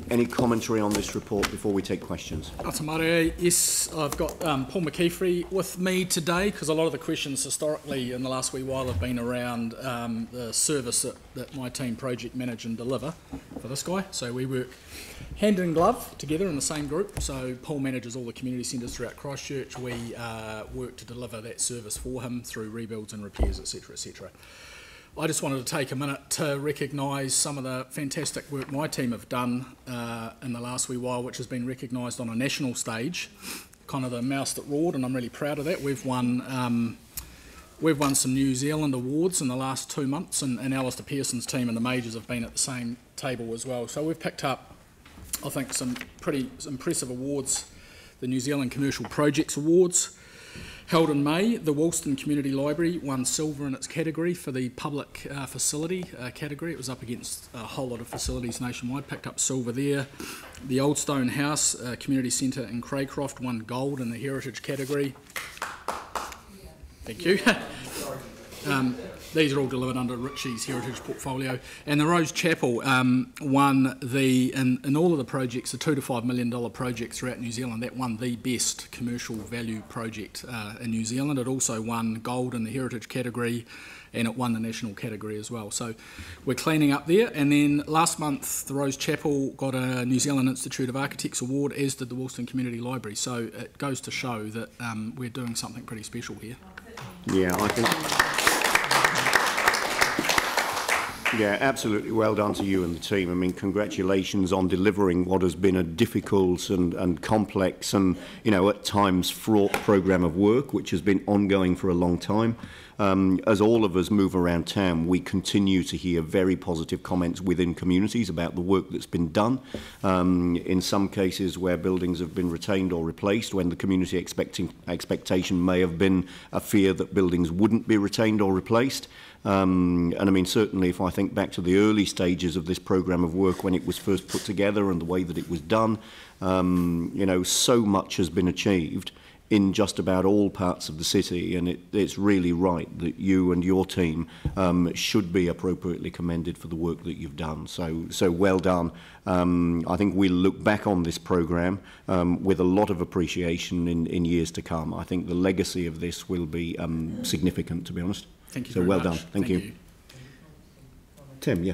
any commentary on this report before we take questions? Atamare, yes, I've got um, Paul McKeefrey with me today because a lot of the questions historically in the last wee while have been around um, the service that, that my team project manage and deliver for this guy. So we work hand in glove together in the same group. So Paul manages all the community centres throughout Christchurch. We uh, work to deliver that service for him through rebuilds and repairs, etc., etc. I just wanted to take a minute to recognise some of the fantastic work my team have done uh, in the last wee while, which has been recognised on a national stage. Kind of the mouse that roared, and I'm really proud of that. We've won um, we've won some New Zealand awards in the last two months, and, and Alistair Pearson's team and the majors have been at the same table as well. So we've picked up, I think, some pretty impressive awards. The New Zealand Commercial Projects Awards, in May, the Woolston Community Library won silver in its category for the public uh, facility uh, category. It was up against a whole lot of facilities nationwide, picked up silver there. The Old Stone House uh, Community Centre in Cracroft won gold in the heritage category. Thank you. um, these are all delivered under Richie's heritage portfolio. And the Rose Chapel um, won the, in, in all of the projects, the two to five million dollar projects throughout New Zealand, that won the best commercial value project uh, in New Zealand. It also won gold in the heritage category and it won the national category as well. So we're cleaning up there. And then last month, the Rose Chapel got a New Zealand Institute of Architects award, as did the Woolston Community Library. So it goes to show that um, we're doing something pretty special here. Yeah, I think. Yeah, absolutely. Well done to you and the team. I mean, congratulations on delivering what has been a difficult and, and complex and, you know, at times fraught programme of work, which has been ongoing for a long time. Um, as all of us move around town, we continue to hear very positive comments within communities about the work that's been done. Um, in some cases where buildings have been retained or replaced, when the community expecting, expectation may have been a fear that buildings wouldn't be retained or replaced. Um, and I mean, certainly, if I think back to the early stages of this programme of work when it was first put together and the way that it was done, um, you know, so much has been achieved in just about all parts of the city, and it, it's really right that you and your team um, should be appropriately commended for the work that you've done. So, so well done. Um, I think we'll look back on this programme um, with a lot of appreciation in, in years to come. I think the legacy of this will be um, significant, to be honest. Thank you So very well much. done. Thank, Thank you. you. Tim, yeah.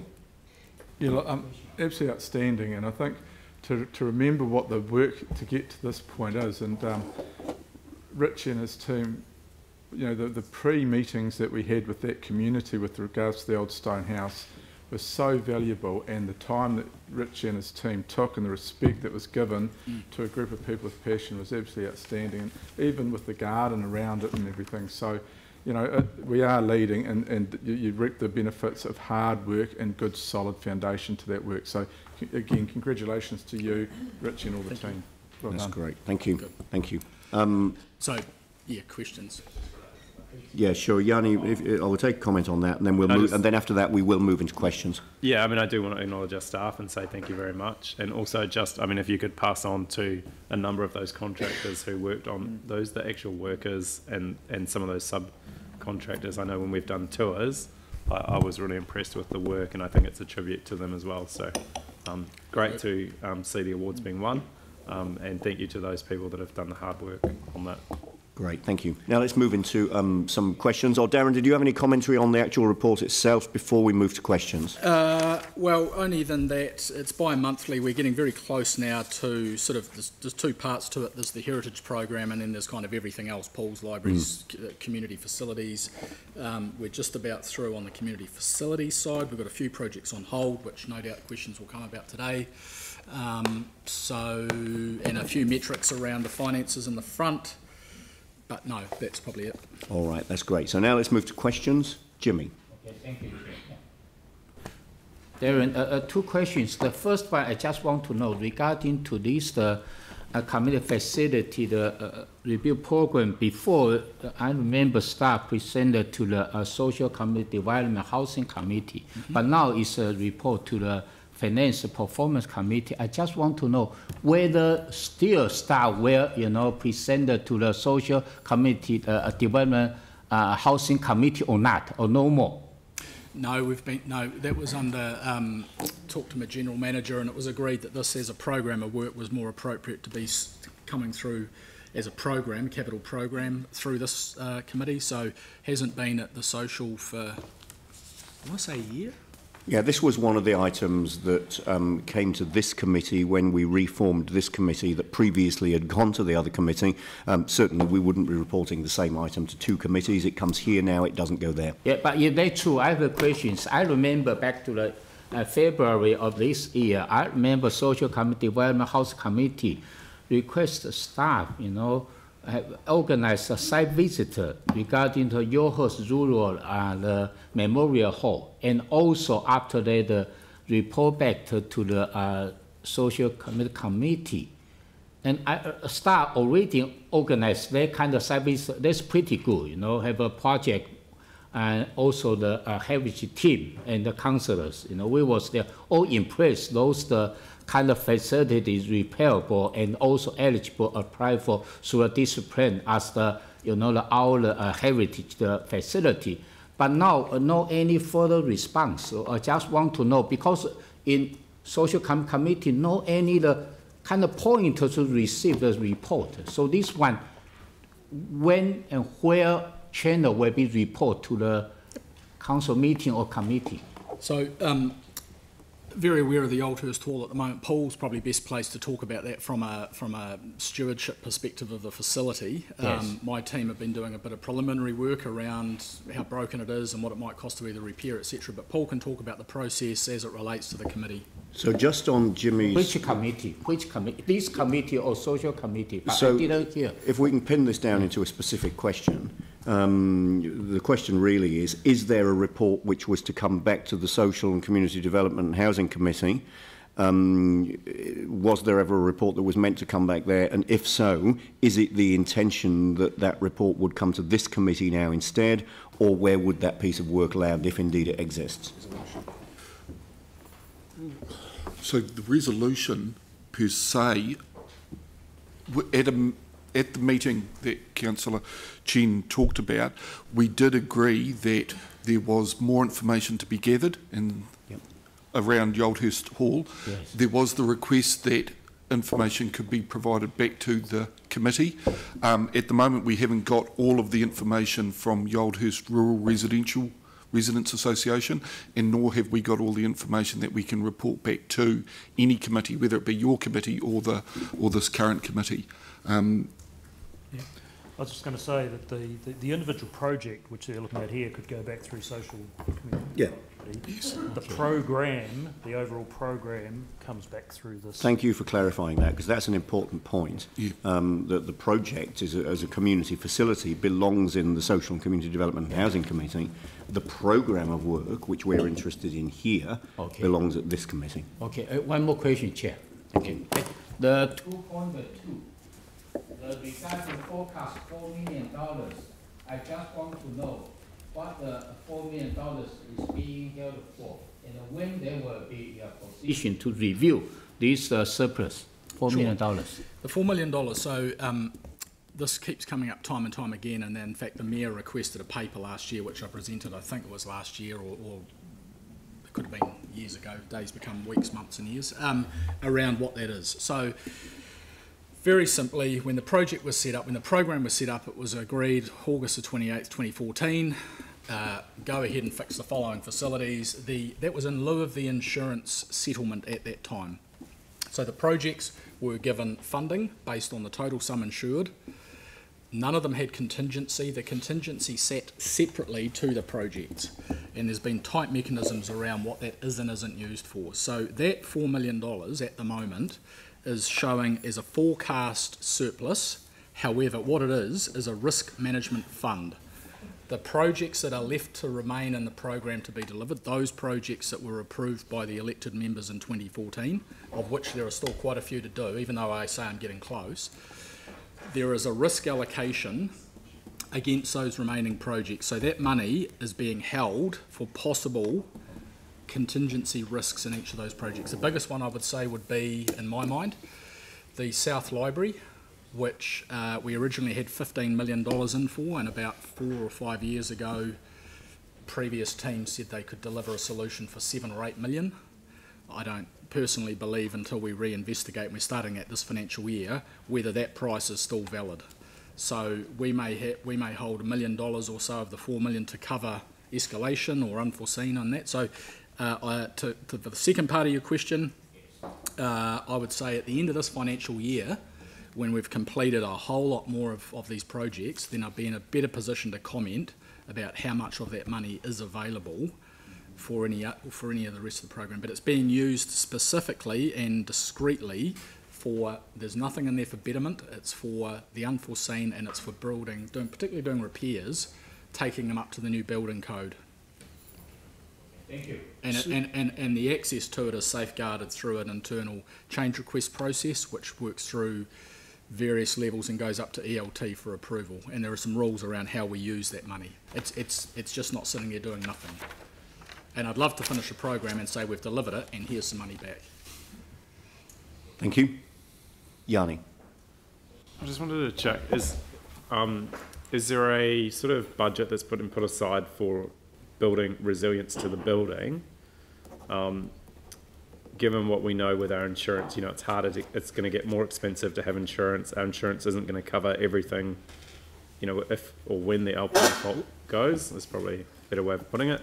Yeah, look, um, absolutely outstanding, and I think to, to remember what the work to get to this point is, and um, Rich and his team, you know, the, the pre-meetings that we had with that community with regards to the old stone house was so valuable, and the time that Rich and his team took and the respect that was given Mm. to a group of people with passion was absolutely outstanding, and even with the garden around it and everything. So, you know, it, we are leading, and, and you, you reap the benefits of hard work and good, solid foundation to that work. So, again, congratulations to you, Rich, and all the team. Well That's done. great. Thank you. Thank you. Um, So, yeah, questions. Yeah, sure. Yani, if, I will take comment on that, and then we'll move, just- and then after that we will move into questions. Yeah, I mean, I do want to acknowledge our staff and say thank you very much. And also, just, I mean, if you could pass on to a number of those contractors who worked on those, the actual workers and, and some of those subcontractors. I know when we've done tours, I, I was really impressed with the work, and I think it's a tribute to them as well. So, um, great to um, see the awards being won. Um, and thank you to those people that have done the hard work on that. Great, thank you. Now let's move into um, some questions. Or Darren, did you have any commentary on the actual report itself before we move to questions? Uh, well, only than that, it's bi-monthly. We're getting very close now to sort of, there's, there's two parts to it. There's the heritage program and then there's kind of everything else, pools, libraries, c- uh, community facilities. Um, we're just about through on the community facilities side. We've got a few projects on hold, which no doubt questions will come about today. Um, so, and a few metrics around the finances in the front. But no, that's probably it. All right, that's great. So now let's move to questions. Jimmy. Okay, thank you. Darren, uh, uh, two questions. The first one, I just want to know regarding to this uh, uh, community facility, the uh, review program. Before, uh, I remember staff presented to the uh, Social Community Development Housing Committee, but now it's a report to the Finance Performance Committee. I just want to know whether still staff will, you know, present to the Social Community uh, Development uh, Housing Committee or not, or no more. No, we've been, no, that was under, um, talked to my general manager and it was agreed that this as a program of work was more appropriate to be coming through as a program, capital program through this uh, committee, so hasn't been at the social for, I want to say a year? Yeah, this was one of the items that um, came to this committee when we reformed this committee that previously had gone to the other committee. Um, certainly, we wouldn't be reporting the same item to two committees. It comes here now, it doesn't go there. Yeah, but yeah, that's true. I have a questions. I remember back to the uh, February of this year, I remember Social Committee, Development House Committee request staff, you know, have organized a site visit regarding the Yohos Rural the Memorial Hall, and also after that, uh, report back to, to the uh, Social Committee Committee. And I uh, start already organize that kind of site visit. That's pretty good, you know, have a project and also the uh, heritage team and the counselors. You know, we was there all impressed. Those the kind of facilities repairable and also eligible apply for through a discipline as the you know the our uh, heritage the facility. But now uh, no any further response. So I just want to know because in social com committee no any the kind of point to receive the report. So this one, when and where channel will be report to the council meeting or committee? So, um, very aware of the Yaldhurst Hall at the moment. Paul's probably best placed to talk about that from a from a stewardship perspective of the facility. Yes. Um, my team have been doing a bit of preliminary work around how broken it is and what it might cost to either repair, etc. But Paul can talk about the process as it relates to the committee. So just on Jimmy's... Which committee? Which committee? This committee or social committee? But So- I didn't hear. If we can pin this down into a specific question, um, the question really is, is there a report which was to come back to the Social and Community Development and Housing Committee? Um, was there ever a report that was meant to come back there? And if so, is it the intention that that report would come to this committee now instead? Or where would that piece of work land if indeed it exists? So the resolution per se, at, a, at the meeting that Councillor Chen talked about, we did agree that there was more information to be gathered in, around Yaldhurst Hall. Yes. There was the request that information could be provided back to the committee. Um, at the moment, we haven't got all of the information from Yaldhurst Rural Residential Residents Association, and nor have we got all the information that we can report back to any committee, whether it be your committee or the or this current committee. Um. I was just going to say that the, the, the, individual project which they're looking at here could go back through social community. Yeah. The program, the overall program, comes back through this. Thank you for clarifying that because that's an important point. Yeah. Um, that the project is a, as a community facility belongs in the Social and Community Development and Housing Committee. The program of work, which we're interested in here, okay. belongs at this committee. Okay. Uh, one more question, Chair. Okay. The 2.2 a the forecast $4 million. I just want to know what the $4 million is being held for and when they will be in a position to review this uh, surplus, $4 sure. million dollars The $4 million, so um, this keeps coming up time and time again, and then in fact the Mayor requested a paper last year, which I presented, I think it was last year or, or it could have been years ago, days become weeks, months and years, um, around what that is. So very simply, when the project was set up, when the program was set up, it was agreed August the 28th, 2014. Uh, go ahead and fix the following facilities. The, that was in lieu of the insurance settlement at that time. So the projects were given funding based on the total sum insured. None of them had contingency. The contingency sat separately to the projects, and there's been tight mechanisms around what that is and isn't used for. So that $4 million at the moment is showing as a forecast surplus. However, what it is, is a risk management fund. The projects that are left to remain in the program to be delivered, those projects that were approved by the elected members in 2014, of which there are still quite a few to do, even though I say I'm getting close, there is a risk allocation against those remaining projects. So that money is being held for possible contingency risks in each of those projects. The biggest one I would say would be, in my mind, the South Library, which uh, we originally had $15 million in for, and about four or five years ago, previous teams said they could deliver a solution for seven or eight million. I don't personally believe until we reinvestigate, and we're starting at this financial year, whether that price is still valid. So we may we may hold a million dollars or so of the four million to cover escalation or unforeseen on that. So uh, to, to for the second part of your question, uh, I would say at the end of this financial year, when we've completed a whole lot more of, of these projects, then I'd be in a better position to comment about how much of that money is available for any uh, for any of the rest of the program. But it's being used specifically and discreetly for, there's nothing in there for betterment, it's for the unforeseen and it's for building, doing, particularly doing repairs, taking them up to the new building code. Thank you. And, it, and, and, and the access to it is safeguarded through an internal change request process, which works through various levels and goes up to ELT for approval. And there are some rules around how we use that money. It's, it's, it's just not sitting there doing nothing. And I'd love to finish a program and say we've delivered it and here's some money back. Thank you. Yani. I just wanted to check, is, um, is there a sort of budget that's put and put aside for building resilience to the building? Um, given what we know with our insurance, you know, it's harder to, it's gonna get more expensive to have insurance, our insurance isn't gonna cover everything, you know, if, or when the Alpine fault goes, that's probably a better way of putting it.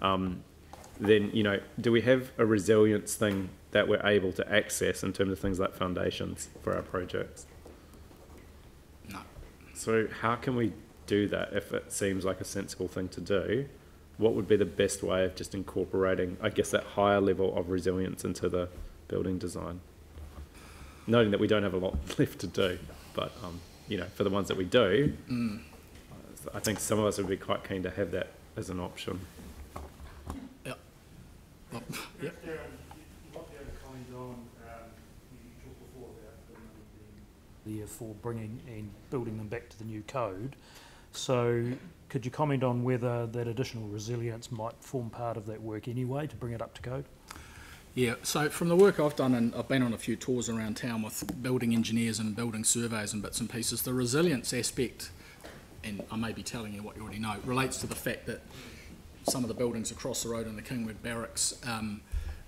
Um, then, you know, do we have a resilience thing that we're able to access in terms of things like foundations for our projects? No. So how can we do that if it seems like a sensible thing to do? What would be the best way of just incorporating, I guess, that higher level of resilience into the building design? Noting that we don't have a lot left to do, but um, you know, for the ones that we do, Mm. I think some of us would be quite keen to have that as an option. Yep. Darren, yep. you might be able to comment on, um, you talked before about the money for bringing and building them back to the new code. So could you comment on whether that additional resilience might form part of that work anyway to bring it up to code? Yeah, so from the work I've done, and I've been on a few tours around town with building engineers and building surveys and bits and pieces, the resilience aspect, and I may be telling you what you already know, relates to the fact that some of the buildings across the road in the King Edward Barracks, um,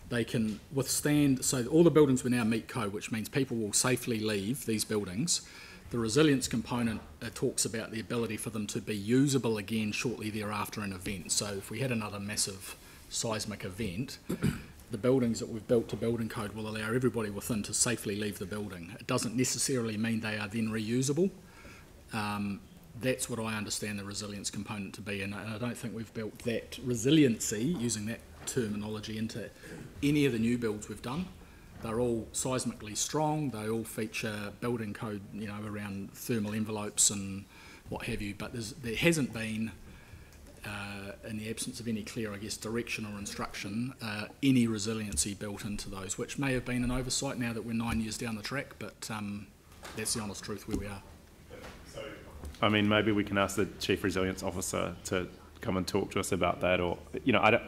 they can withstand, so all the buildings will now meet code, which means people will safely leave these buildings. The resilience component uh, talks about the ability for them to be usable again shortly thereafter in an event. So if we had another massive seismic event, the buildings that we've built to building code will allow everybody within to safely leave the building. It doesn't necessarily mean they are then reusable. Um, that's what I understand the resilience component to be, and I, and I don't think we've built that resiliency, using that terminology, into any of the new builds we've done. They're all seismically strong. They all feature building code, you know, around thermal envelopes and what have you. But there hasn't been, uh, in the absence of any clear, I guess, direction or instruction, uh, any resiliency built into those, which may have been an oversight now that we're nine years down the track. But um, that's the honest truth where we are. I mean, maybe we can ask the chief resilience officer to come and talk to us about that, or you know, I don't.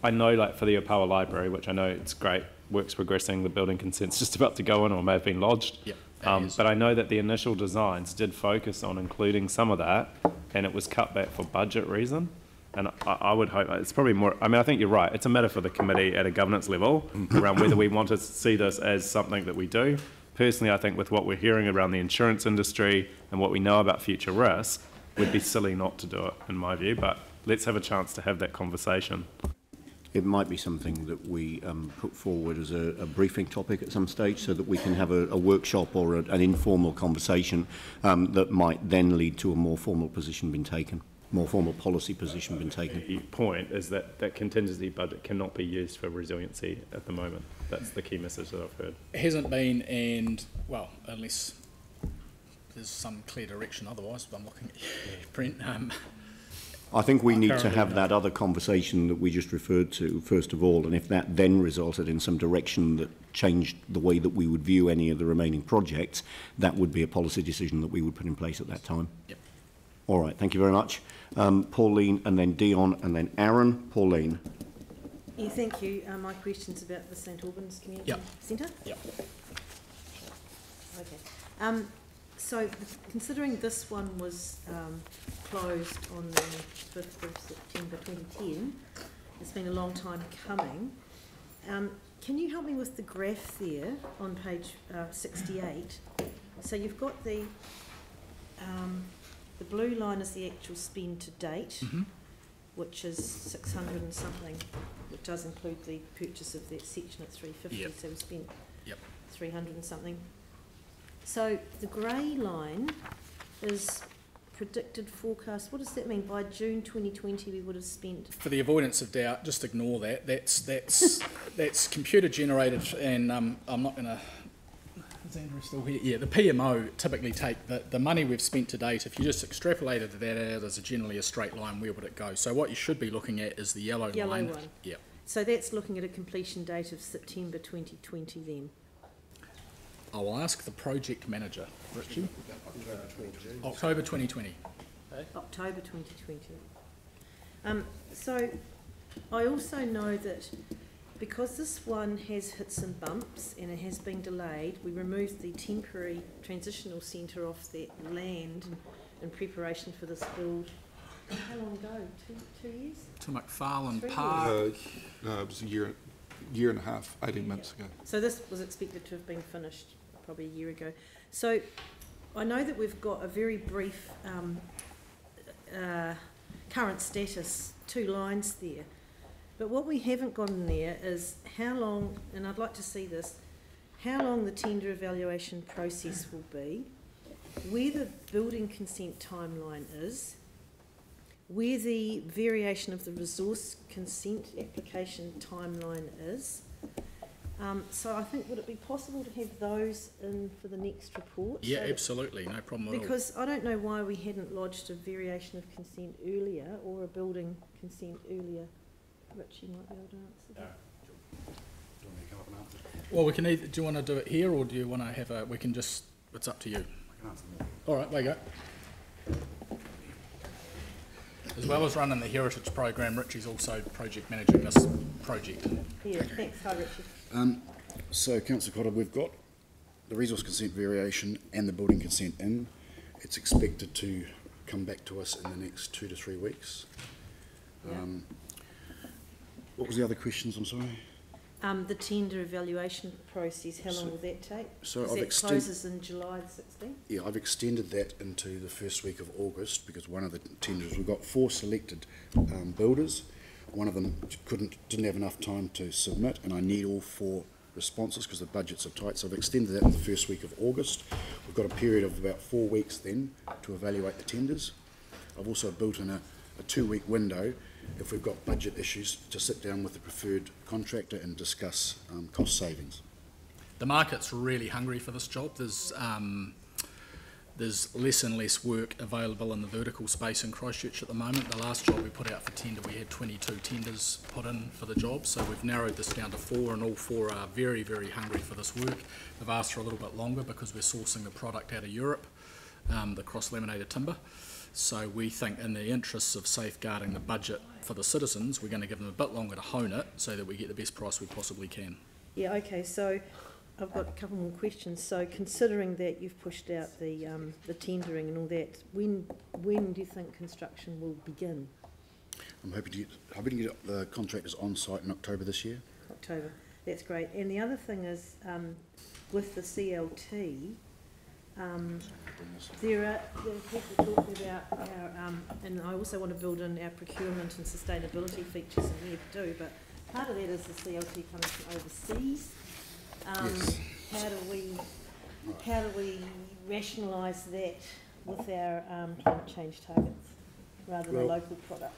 I know, like for the Opawa Library, which I know it's great, work's progressing. The building consent's just about to go in, or may have been lodged. Yep, Um, but I know that the initial designs did focus on including some of that, and it was cut back for budget reason. And I, I would hope it's probably more. I mean, I think you're right. It's a matter for the committee at a governance level around whether we want to see this as something that we do. Personally, I think with what we're hearing around the insurance industry and what we know about future risk, would be silly not to do it, in my view. But let's have a chance to have that conversation. It might be something that we um, put forward as a, a briefing topic at some stage so that we can have a, a workshop or a, an informal conversation um, that might then lead to a more formal position being taken, more formal policy position being taken. The point is that that contingency budget cannot be used for resiliency at the moment. That's the key message that I've heard. It hasn't been, and well, unless there's some clear direction otherwise, If I'm looking at you, Brent. Um, I think we need to have that other conversation that we just referred to, first of all, and if that then resulted in some direction that changed the way that we would view any of the remaining projects, that would be a policy decision that we would put in place at that time. Yep. All right, thank you very much. Um, Pauline, and then Deon, and then Aaron. Pauline. Yeah, thank you. Uh, my question's about the St Albans Community Yep. Centre? Yep. Okay. Um, so considering this one was um, closed on the 5th of September 2010, it's been a long time coming. Um, can you help me with the graph there on page uh, 68? So you've got the, um, the blue line is the actual spend to date, Mhm. which is 600 and something, which does include the purchase of that section at 350, Yep. so we spent Yep. 300 and something. So the grey line is predicted forecast. What does that mean? By June 2020, we would have spent. for the avoidance of doubt, just ignore that. That's that's that's computer generated, and um, I'm not going to Is Andrew still here? Yeah, the PMO typically take the, the money we've spent to date, if you just extrapolated that out as a generally a straight line, where would it go? So what you should be looking at is the yellow, Yellow line. one. Yeah. So that's looking at a completion date of September 2020 then. I will ask the project manager, Richie. October 2020. October 2020. Um, so I also know that because this one has hit some bumps and it has been delayed, we removed the temporary transitional centre off that land in, in preparation for this build. How long ago? Two, two years? To McFarlane Three Park. Uh, no, it was a year, year and a half, 18 months ago. So this was expected to have been finished probably a year ago. So I know that we've got a very brief um, uh, current status, two lines there. But what we haven't got in there is how long, and I'd like to see this, how long the tender evaluation process will be, where the building consent timeline is, where the variation of the resource consent application timeline is. Um, so I think, would it be possible to have those in for the next report? Yeah, so absolutely, no problem at all. Because I don't know why we hadn't lodged a variation of consent earlier or a building consent earlier. Rich, you might be able to answer that. Well, we can either, do you want to do it here or do you want to have a, we can just, it's up to you. All right, there you go. As well as running the Heritage Program, Richie's also project managing this project. Yeah, thanks, hi Richard. Um, so, Councillor Cotter, we've got the resource consent variation and the building consent in. It's expected to come back to us in the next two to three weeks. Um, what was the other questions, I'm sorry? Um, the tender evaluation process, how long will that take? so I've that closes in July the sixteenth? Yeah, I've extended that into the first week of August because one of the tenders, we've got four selected um, builders. One of them couldn't, didn't have enough time to submit, and I need all four responses because the budgets are tight. So I've extended that in the first week of August. We've got a period of about four weeks then to evaluate the tenders. I've also built in a, a two-week window if we've got budget issues to sit down with the preferred contractor and discuss um, cost savings. The market's really hungry for this job. There's um, there's less and less work available in the vertical space in Christchurch at the moment. The last job we put out for tender, we had 22 tenders put in for the job, so we've narrowed this down to four, and all four are very, very hungry for this work. They've asked for a little bit longer because we're sourcing the product out of Europe, um, the cross-laminated timber. So we think in the interests of safeguarding the budget for the citizens, we're going to give them a bit longer to hone it so that we get the best price we possibly can. Yeah, okay, so I've got a couple more questions. So considering that you've pushed out the, um, the tendering and all that, when, when do you think construction will begin? I'm hoping to get, hoping to get the contractors on site in October this year. October, that's great. And the other thing is, um, with the CLT, um, there are, there are people talking about our, um, and I also want to build in our procurement and sustainability features and we do, but part of that is the CLT coming from overseas. Um, Yes. how do we, how do we rationalise that with our, um, climate change targets rather than Well- local product?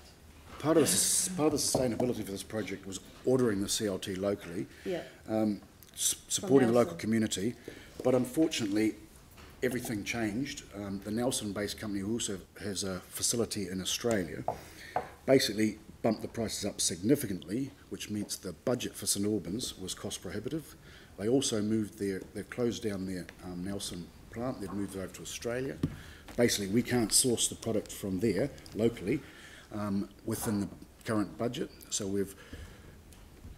Part of, the part of the sustainability for this project was ordering the CLT locally, Yeah. um, supporting the local community, but unfortunately, everything changed. Um, the Nelson-based company who also has a facility in Australia basically bumped the prices up significantly, which means the budget for St Albans was cost prohibitive. They also moved their, they've closed down their um, Nelson plant, they've moved it over to Australia. Basically, we can't source the product from there locally um, within the current budget, so we've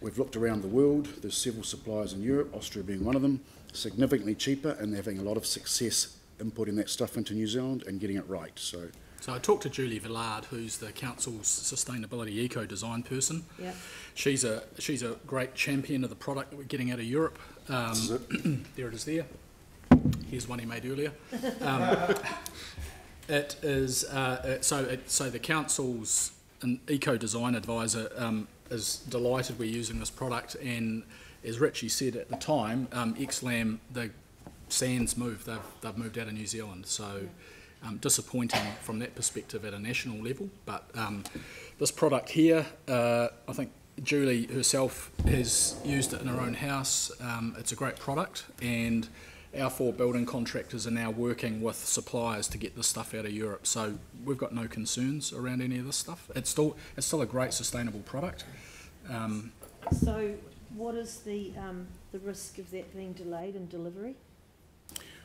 We've looked around the world. There's several suppliers in Europe, Austria being one of them, significantly cheaper, and they're having a lot of success importing that stuff into New Zealand and getting it right. So, So I talked to Julie Villard, who's the council's sustainability eco design person. Yeah. She's a she's a great champion of the product that we're getting out of Europe. Um, there it is there. Here's one he made earlier. Um, it is uh, it, so it, so the council's an eco design advisor um, is delighted we're using this product and as Richie said at the time, um, XLAM the sands moved. They've they've moved out of New Zealand. So um, disappointing from that perspective at a national level. But um, this product here, uh, I think Julie herself has used it in her own house. Um, it's a great product and our four building contractors are now working with suppliers to get this stuff out of Europe. So we've got no concerns around any of this stuff. It's still it's still a great sustainable product. Um, So what is the, um, the risk of that being delayed in delivery?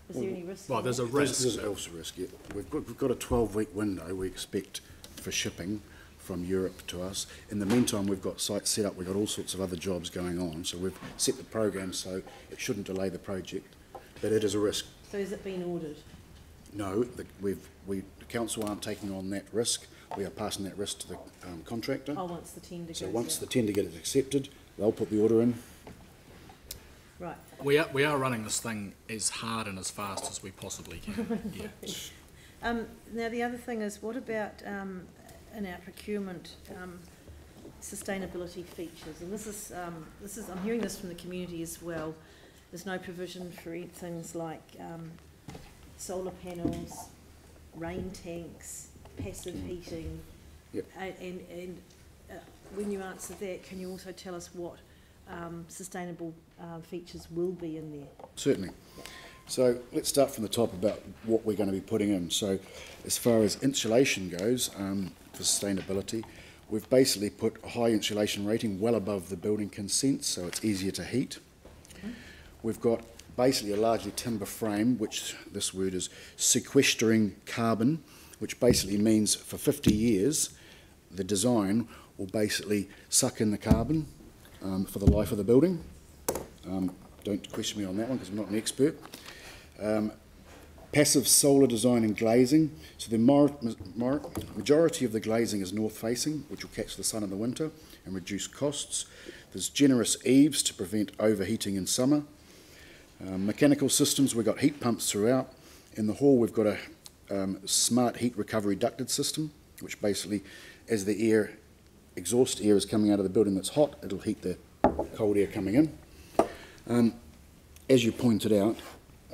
Is there any risk? Well, there's a risk. There's also a risk, yeah. We've got, we've got a 12-week window we expect for shipping from Europe to us. In the meantime, we've got sites set up, we've got all sorts of other jobs going on, so we've set the program so it shouldn't delay the project, but it is a risk. So has it been ordered? No, the, we've, we, the council aren't taking on that risk. We are passing that risk to the um, contractor. Oh, once the tender goes So once out. the tender gets accepted, they'll put the order in. Right. We are, we are running this thing as hard and as fast as we possibly can. Yeah. Um, now, the other thing is, what about, um, in our procurement, um, sustainability features? And this is, um, this is, I'm hearing this from the community as well. There's no provision for things like, um, solar panels, rain tanks, passive heating. Yep. And, and, and uh, when you answer that, can you also tell us what, um, sustainable, uh, features will be in there? Certainly. So let's start from the top about what we're going to be putting in. So as far as insulation goes, um, for sustainability, we've basically put a high insulation rating well above the building consent, so it's easier to heat. We've got basically a largely timber frame, which this word is sequestering carbon, which basically means for 50 years, the design will basically suck in the carbon um, for the life of the building. Um, don't question me on that one because I'm not an expert. Um, passive solar design and glazing. So the majority of the glazing is north facing, which will catch the sun in the winter and reduce costs. There's generous eaves to prevent overheating in summer. Um, mechanical systems, we've got heat pumps throughout. In the hall, we've got a um, smart heat recovery ducted system, which basically, as the air, exhaust air is coming out of the building that's hot, it'll heat the cold air coming in. Um, as you pointed out,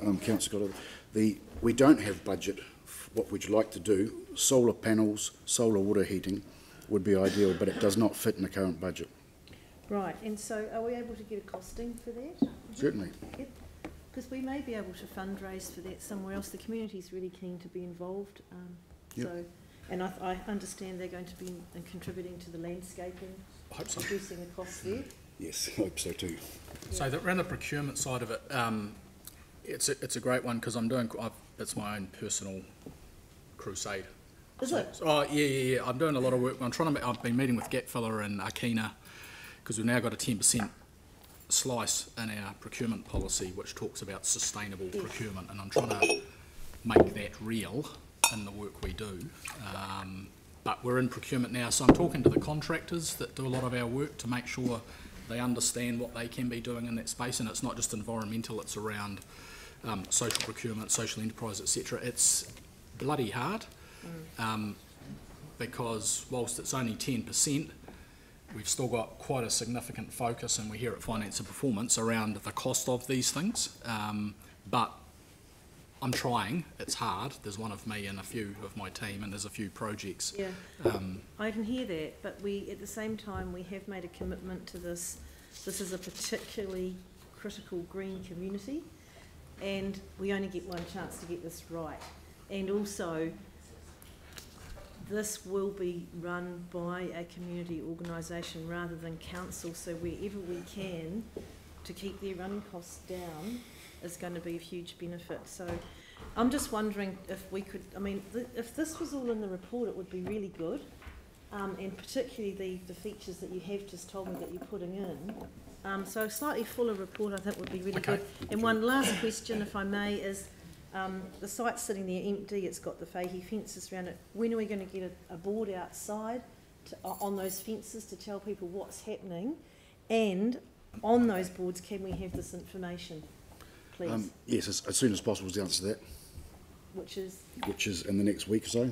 um, Councillor Cotter, the, we don't have budget for what would you like to do. Solar panels, solar water heating would be ideal, but it does not fit in the current budget. Right, and so are we able to get a costing for that? Certainly. Because we may be able to fundraise for that somewhere else. The community is really keen to be involved. Um, Yep. So, and I, I understand they're going to be uh, contributing to the landscaping, I hope so. reducing the cost there. Yes, I hope so too. So that around the procurement side of it, um, it's a, it's a great one because I'm doing. I've, it's my own personal crusade. Is So- it? Oh yeah, yeah, yeah. I'm doing a lot of work. I'm trying to. I've been meeting with Gatfiller and Akina because we've now got a ten percent slice in our procurement policy, which talks about sustainable procurement, and I'm trying to make that real in the work we do. Um, but we're in procurement now, so I'm talking to the contractors that do a lot of our work to make sure they understand what they can be doing in that space, and it's not just environmental; it's around um, social procurement, social enterprise, etc. It's bloody hard um, because whilst it's only ten percent, we've still got quite a significant focus, and we're here at Finance and Performance around the cost of these things. Um, but I'm trying. It's hard. There's one of me and a few of my team, and there's a few projects. Yeah. Um, I can hear that, but we, at the same time, we have made a commitment to this. This is a particularly critical green community, and we only get one chance to get this right. And also, this will be run by a community organisation rather than council, so wherever we can to keep their running costs down is going to be of huge benefit. So I'm just wondering if we could, I mean, th- if this was all in the report, it would be really good. Um, and particularly the, the features that you have just told me that you're putting in. Um, so a slightly fuller report I think would be really Okay. good. And one last question, if I may, is um, the site's sitting there empty, it's got the Fahey fences around it. When are we going to get a, a board outside to, o- on those fences to tell people what's happening? And on those boards, can we have this information, please? Um, yes, as, as soon as possible is the answer to that, Which is, which is in the next week or so.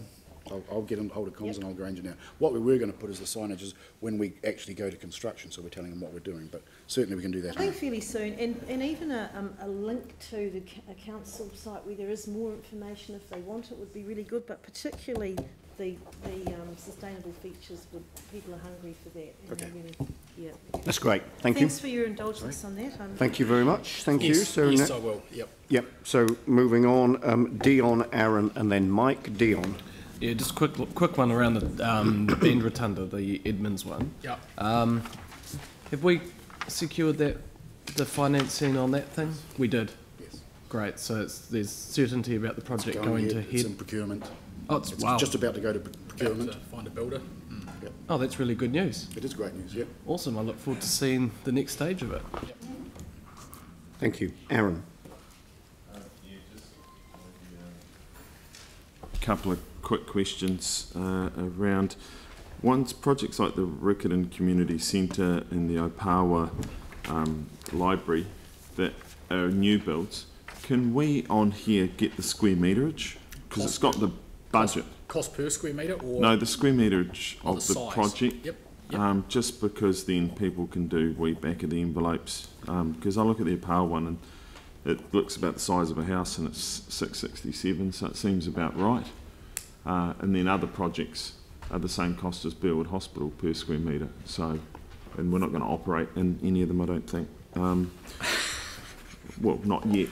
I'll, I'll get on hold of comms Yep. and I'll arrange it now. What we were going to put is the signages when we actually go to construction, so we're telling them what we're doing, but certainly we can do that. I that. think fairly soon, and, and even a, um, a link to the c- a council site where there is more information if they want it would be really good, but particularly the, the um, sustainable features, would, people are hungry for that. Okay. really- Yeah. That's great. Thank you. Thanks for your indulgence on that. I'm- Thank you very much. Thank you. Yes, So yes, I will, yep. Yep. So moving on, um, Deon, Aaron, and then Mike. Deon. Yeah, just a quick, quick one around the um, Band Rotunda, the Edmonds one. Yep. Um, have we secured that, the financing on that thing? We did. Yes. Great. So it's, there's certainty about the project Going going, ahead, to It's in procurement. Oh, it's, It's wow. just about to go to procurement. To find a builder. Oh, that's really good news. It is great news, yeah. Awesome. I look forward to seeing the next stage of it. Thank you. Aaron. couple of quick questions uh, around one's projects like the Riccarton Community Centre and the Opawa um, Library that are new builds. Can we on here get the square meterage? Because it's got the budget. Cost per square metre or? No, the square meterage of the the, project. Yep, yep. Um, just because then people can do wee back of the envelopes. Because I look at the Opawa one and it looks about the size of a house and it's 667, so it seems about right. Uh, and then other projects are the same cost as Burwood Hospital per square metre. So, and we're not going to operate in any of them, I don't think. Um, well, not yet.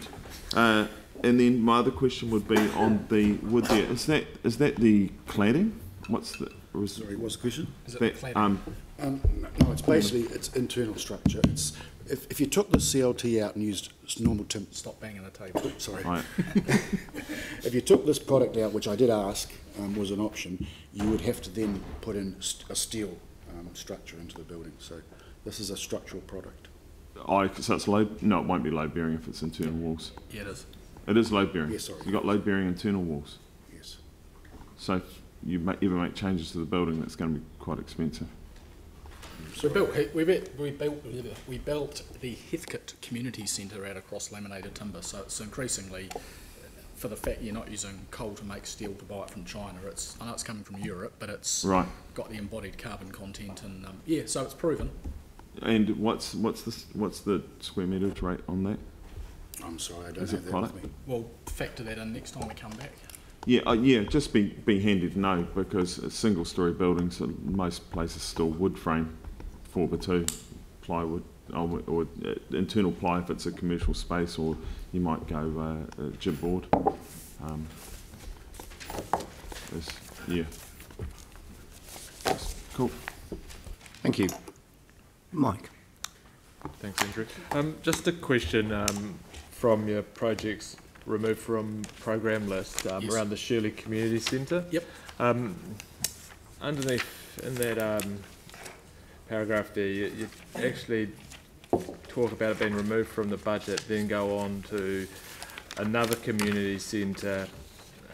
Uh, and then my other question would be on the wood there. Is that is that the cladding? What's the? or is Sorry, what's the question? Is it that, cladding? um, Um, no, it's basically, it's internal structure. It's, if, if you took the CLT out and used normal timber, Stop banging the table. sorry. Right. If you took this product out, which I did ask um, was an option, you would have to then put in st- a steel um, structure into the building. So this is a structural product. I, so it's load. No, it won't be load bearing if it's internal walls. Yeah, it is. It is load bearing. Yes, sorry. You got load bearing internal walls. Yes. So if you ma ever make changes to the building, that's going to be quite expensive. We built, we built, we built, we built the Heathcote Community Centre out across laminated timber, so it's increasingly, for the fact you're not using coal to make steel to buy it from China, it's, I know it's coming from Europe, but it's Right. got the embodied carbon content and, um, yeah, so it's proven. And what's what's the what's the square meterage rate on that? I'm sorry, I don't Is have it that with me. We'll factor that in next time we come back. Yeah, uh, yeah. Just be be handy to know because a single story buildings, most places still wood frame, four by two, plywood, or, or uh, internal ply if it's a commercial space, or you might go uh, uh, jib board. Um, it's- yeah. Cool. Thank you. Mike. Thanks, Andrew. Um, just a question um, from your projects removed from program list um, Yes. around the Shirley Community Centre. Yep. Um, underneath in that um, paragraph there, you, you actually talk about it being removed from the budget, then go on to another community centre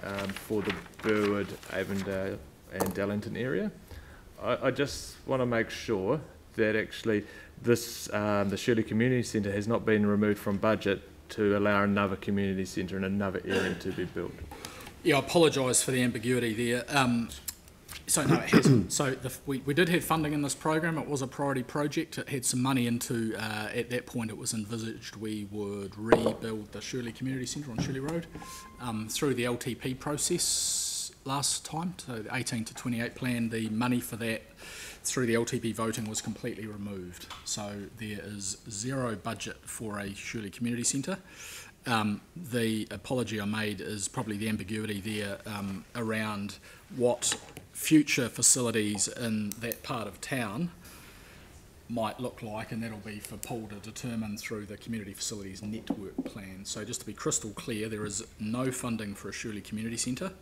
um, for the Burwood, Avondale, and Dallington area. I, I just want to make sure that actually this um, the Shirley Community Centre has not been removed from budget to allow another community centre in another area to be built. Yeah, I apologise for the ambiguity there. Um, so no, it hasn't. So the, we, we did have funding in this program. It was a priority project. It had some money into. Uh, at that point, it was envisaged we would rebuild the Shirley Community Centre on Shirley Road um, through the LTP process last time. So the 18 to 28 plan, the money for that through the LTP voting was completely removed. So there is zero budget for a Shirley Community Centre. Um, the apology I made is probably the ambiguity there um, around what future facilities in that part of town might look like, and that'll be for Paul to determine through the community facilities network plan. So just to be crystal clear, there is no funding for a Shirley Community Centre,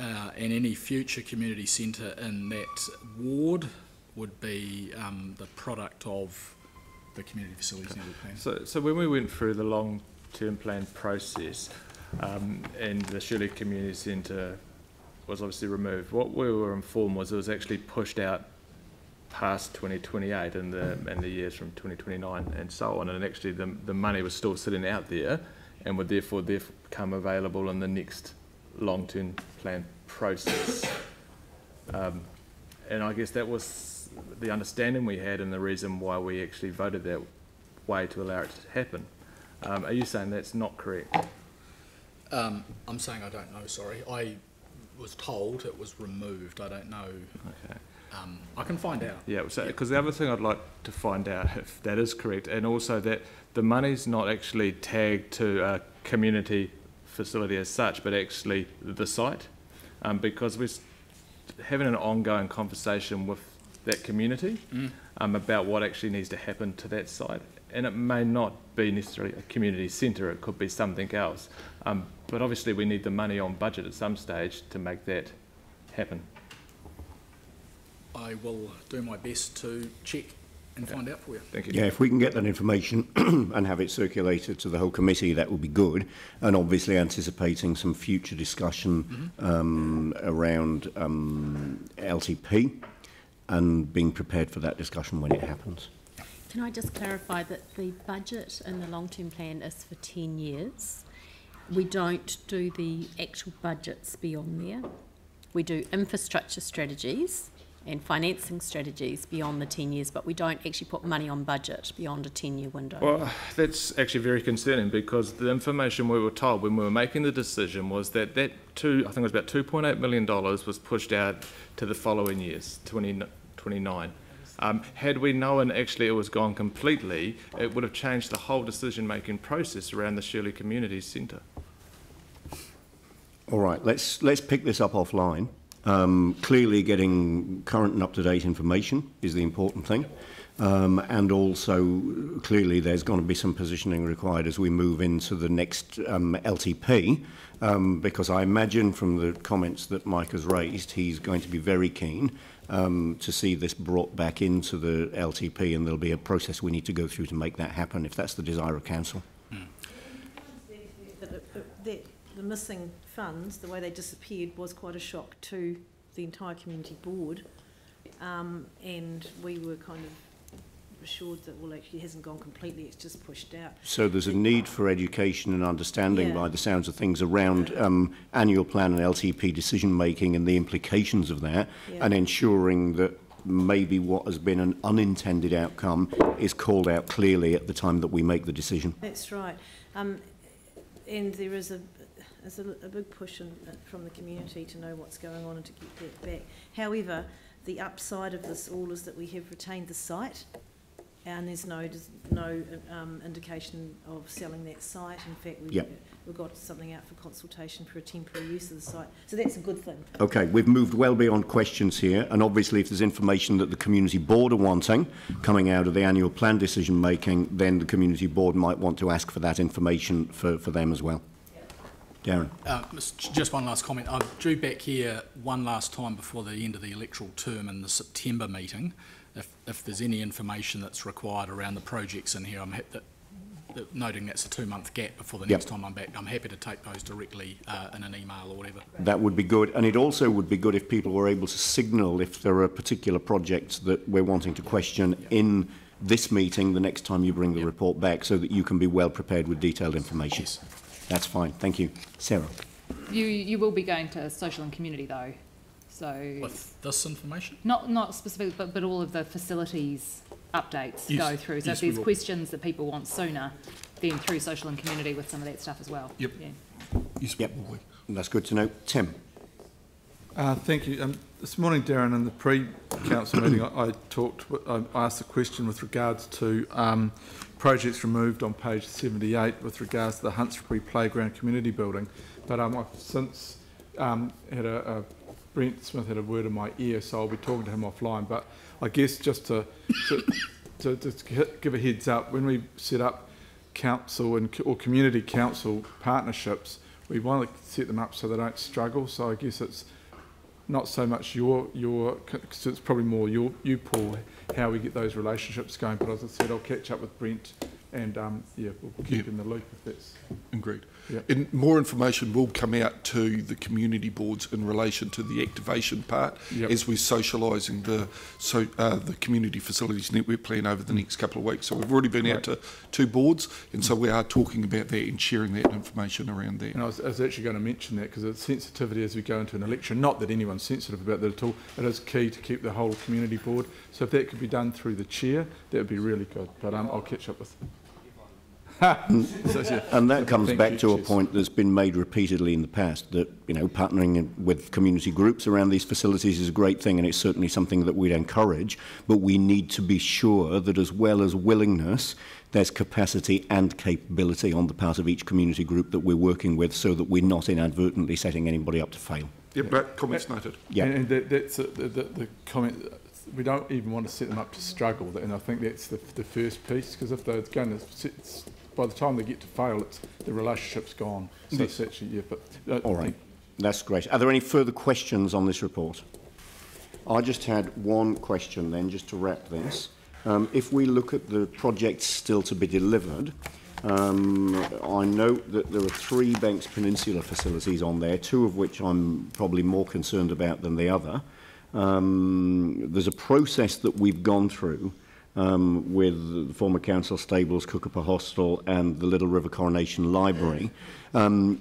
uh, and any future community centre in that ward would be um, the product of the community facilities network plan. So, so when we went through the long-term plan process, um, and the Shirley Community Centre was obviously removed, what we were informed was it was actually pushed out past 2028 and the and the years from 2029 and so on, and actually the the money was still sitting out there, and would therefore therefore become available in the next long-term plan process. Um, and I guess that was the understanding we had and the reason why we actually voted that way to allow it to happen. Um, are you saying that's not correct? Um, I'm saying I don't know, sorry. I, was told it was removed. I don't know. Okay. Um, I can find out. Yeah, because the other thing I'd like to find out if that is correct, and also that the money's not actually tagged to a community facility as such, but actually the site, um, because we're having an ongoing conversation with that community Mm. um, about what actually needs to happen to that site, and it may not be necessarily a community centre; it could be something else. Um, but obviously, we need the money on budget at some stage to make that happen. I will do my best to check and find out for you. Thank you. Yeah, if we can get that information and have it circulated to the whole committee, that would be good. And obviously anticipating some future discussion um, around um, LTP and being prepared for that discussion when it happens. Can I just clarify that the budget and the long-term plan is for 10 years? We don't do the actual budgets beyond there. We do infrastructure strategies and financing strategies beyond the 10 years, but we don't actually put money on budget beyond a 10-year window. Well, that's actually very concerning because the information we were told when we were making the decision was that that two, I think it was about $2.8 million was pushed out to the following years, 20, 29. Um, had we known actually it was gone completely, it would have changed the whole decision-making process around the Shirley Community Centre. All right, let's, let's pick this up offline. Um, clearly getting current and up-to-date information is the important thing. Um, and also, clearly, there's going to be some positioning required as we move into the next um, LTP, um, because I imagine from the comments that Mike has raised, he's going to be very keen um, to see this brought back into the LTP, and there'll be a process we need to go through to make that happen, if that's the desire of council. It- the missing funds, the way they disappeared, was quite a shock to the entire community board. Um, and we were kind of assured that, well, actually it hasn't gone completely, it's just pushed out. So there's a need for education and understanding Yeah. by the sounds of things around um, annual plan and LTP decision making and the implications of that Yeah. and ensuring that maybe what has been an unintended outcome is called out clearly at the time that we make the decision. That's right. Um, and there is a, there's a, a big push in, from the community to know what's going on and to get that back. However, the upside of this all is that we have retained the site and there's no, no um, indication of selling that site. In fact, we've, Yep. we've got something out for consultation for a temporary use of the site. So that's a good thing. Okay, we've moved well beyond questions here, and obviously if there's information that the community board are wanting coming out of the annual plan decision making, then the community board might want to ask for that information for, for them as well. Darren. Uh, just one last comment. I drew back here one last time before the end of the electoral term in the September meeting. If, if there's any information that's required around the projects in here, I'm hap- that, that noting that's a two-month gap before the Yep. next time I'm back. I'm happy to take those directly uh, in an email or whatever. That would be good, and it also would be good if people were able to signal if there are particular projects that we're wanting to question in this meeting the next time you bring the report back, so that you can be well prepared with detailed information. Yes. That's fine, thank you. Sara? You, you will be going to social and community though, so. With this information? Not, not specifically, but, but all of the facilities updates Yes, go through. So yes, if there's questions that people want sooner, then through social and community with some of that stuff as well. Yep. Yeah. Yes, Yep. That's good to know. Tim? Uh, thank you. Um, this morning, Darren, in the pre-council meeting, I, I talked, I asked a question with regards to um, projects removed on page 78 with regards to the Huntsbury Playground Community Building. But um, I've since um, had a, a Brent Smith had a word in my ear, so I'll be talking to him offline. But I guess just to to, to, to give a heads up, when we set up council and or community council partnerships, we want to set them up so they don't struggle. So I guess it's not so much your your cause it's probably more your you Paul how we get those relationships going. But as I said, I'll catch up with Brent and um, yeah, we'll keep Yeah. in the loop if that's Agreed. Yeah. And more information will come out to the community boards in relation to the activation part Yep. as we're socialising the so uh, the community facilities network plan over the next couple of weeks. So we've already been out to two boards, and so we are talking about that and sharing that information around there. And I was, I was actually going to mention that because it's sensitivity as we go into an election. Not that anyone's sensitive about that at all. It is key to keep the whole community board. So if that could be done through the chair, that would be really good. But um, I'll catch up with. And that comes back to a point that's been made repeatedly in the past, that, you know, partnering with community groups around these facilities is a great thing, and it's certainly something that we'd encourage, but we need to be sure that as well as willingness, there's capacity and capability on the part of each community group that we're working with, so that we're not inadvertently setting anybody up to fail. Yep, but comments noted. Yeah. And, and that, that's a, the, the, the comment. We don't even want to set them up to struggle, and I think that's the, the first piece. Because if they're going to, sit, by the time they get to fail, it's the relationship's gone. So it's actually yeah. But uh, All right, that's great. Are there any further questions on this report? I just had one question then, just to wrap this. Um, if we look at the projects still to be delivered, um, I note that there are three Banks Peninsula facilities on there, two of which I'm probably more concerned about than the other. Um, there's a process that we've gone through um, with the former council stables, Kukapa Hostel and the Little River Coronation Library. Um,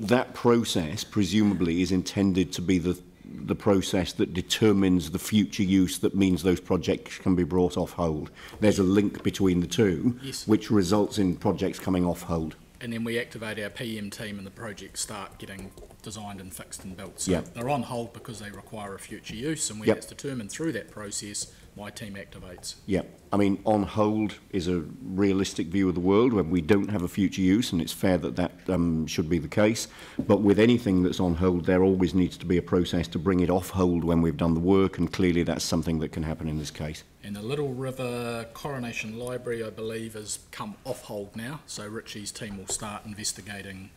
that process presumably is intended to be the the process that determines the future use that means those projects can be brought off hold. There's a link between the two, Yes. which results in projects coming off hold. And then we activate our PM team and the projects start getting designed and fixed and built. So Yep. they're on hold because they require a future use, and when Yep. it's determined through that process, my team activates. Yeah, I mean, on hold is a realistic view of the world when we don't have a future use, and it's fair that that um, should be the case. But with anything that's on hold, there always needs to be a process to bring it off hold when we've done the work, and clearly that's something that can happen in this case. And the Little River Coronation Library, I believe, has come off hold now. So Richie's team will start investigating,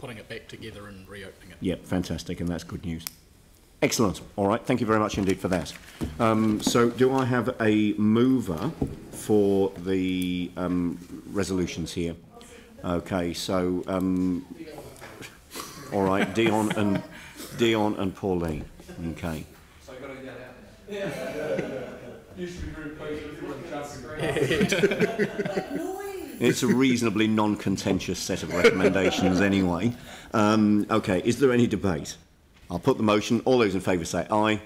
putting it back together and reopening it. Yeah, fantastic, and that's good news. Excellent. All right, thank you very much indeed for that. Um, so, do I have a mover for the um, resolutions here? Okay, so um, all right, Deon and Deon and Pauline. Okay. So I've got to get out there. It's a reasonably non-contentious set of recommendations anyway. Um, okay, is there any debate? I'll put the motion. All those in favour say aye.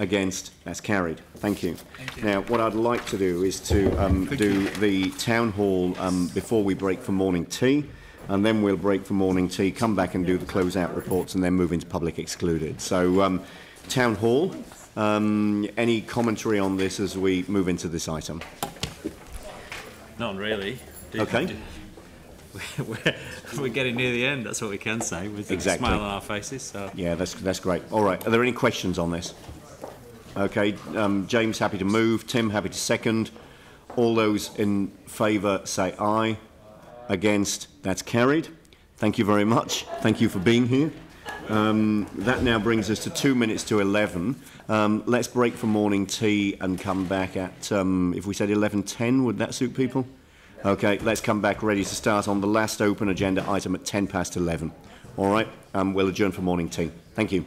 Against? That's carried. Thank you. Now, what I'd like to do is to um, do the town hall um, before we break for morning tea, and then we'll break for morning tea, come back and do the closeout reports, and then move into public excluded. So, um, town hall. Um, any commentary on this as we move into this item? None really. Do- Okay. do- We're, we're getting near the end, that's what we can say, with Exactly. a smile on our faces, so. Yeah, that's, that's great. All right, are there any questions on this? Okay, um, James happy to move, Tim happy to second. All those in favour say aye. Against, that's carried. Thank you very much. Thank you for being here. Um, that now brings us to two minutes to 11. Um, let's break for morning tea and come back at, um, if we said 11.10, would that suit people? Okay, let's come back ready to start on the last open agenda item at 10 past 11. All right, um, we'll adjourn for morning tea. Thank you.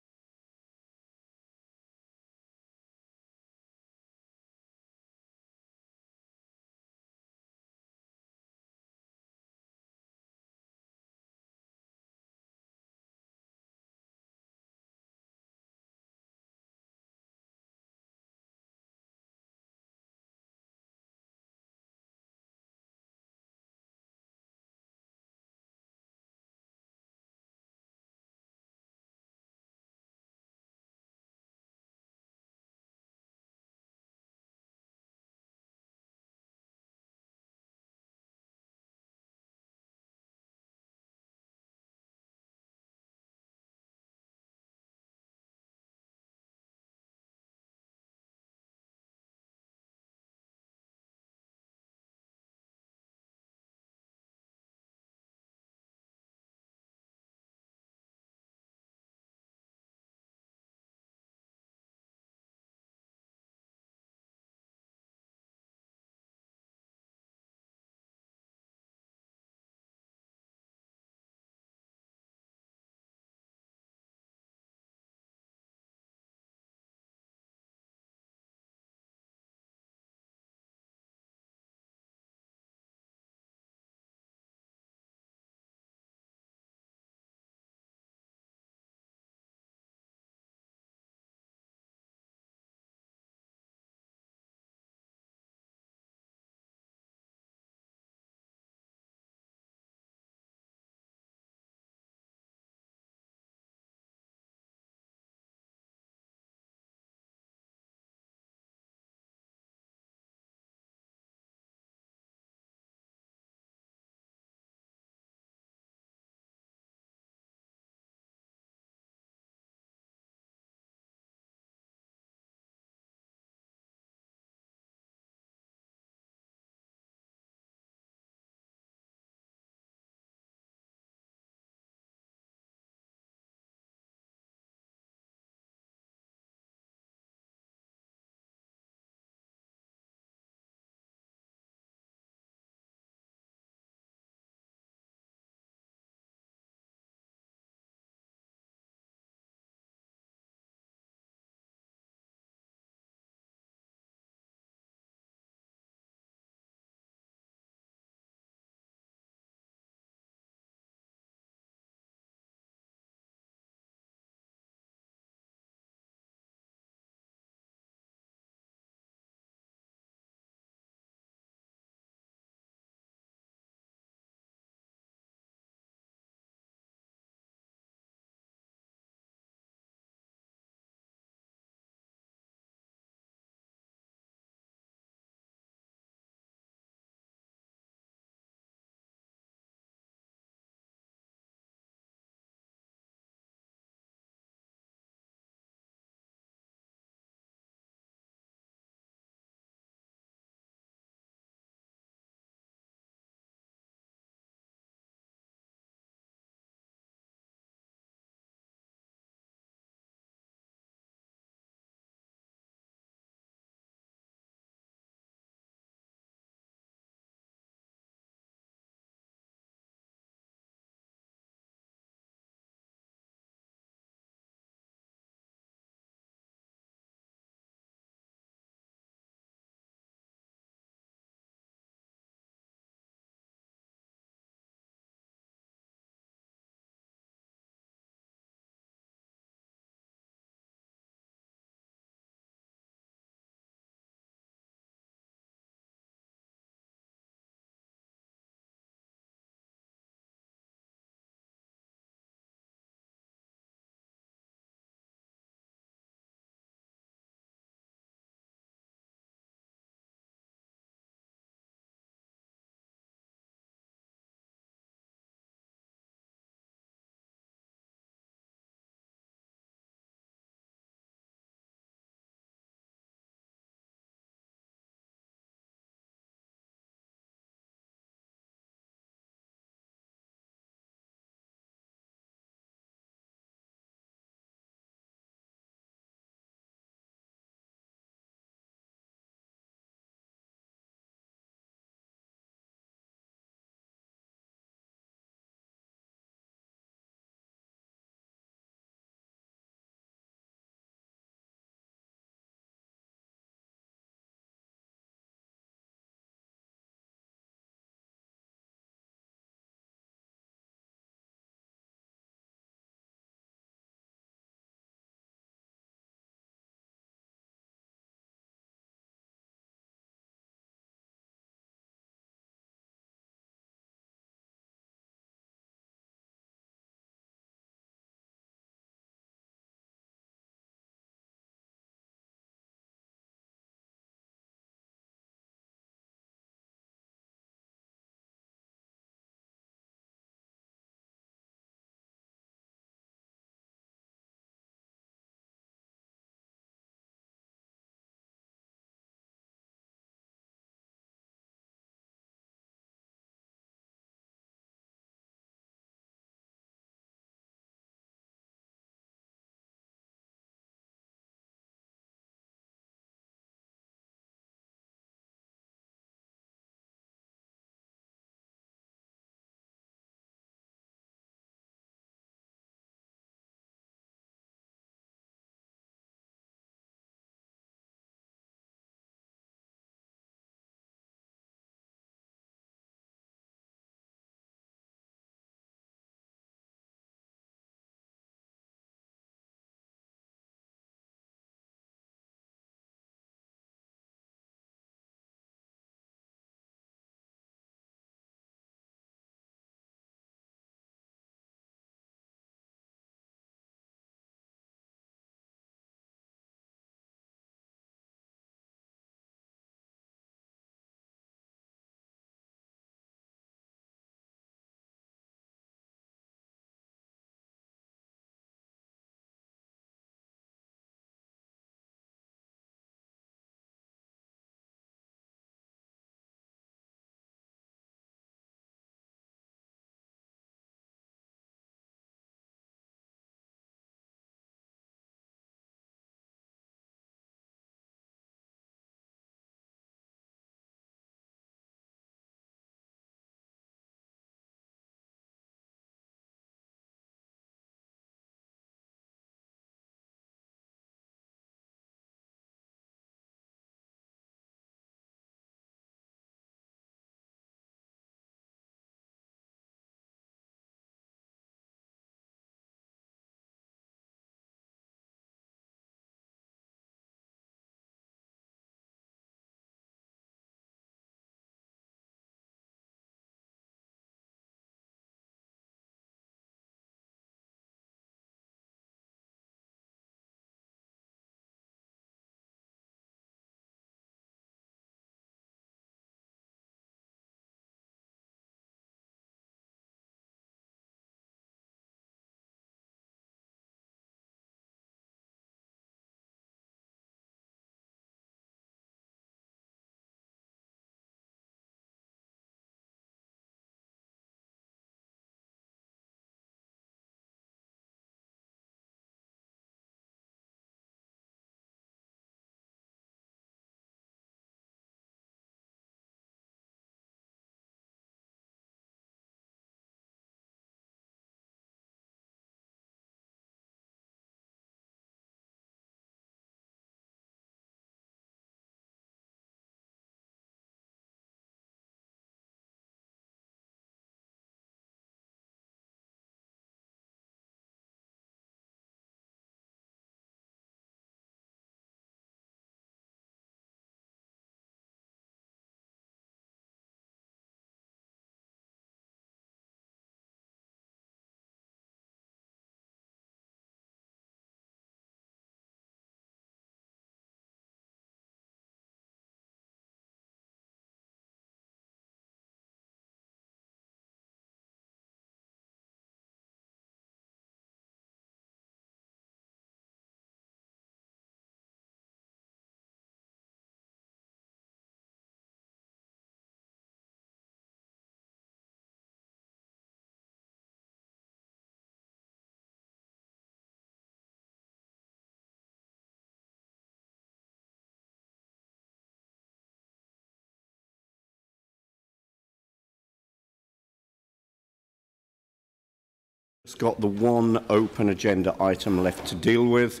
It's got the one open agenda item left to deal with,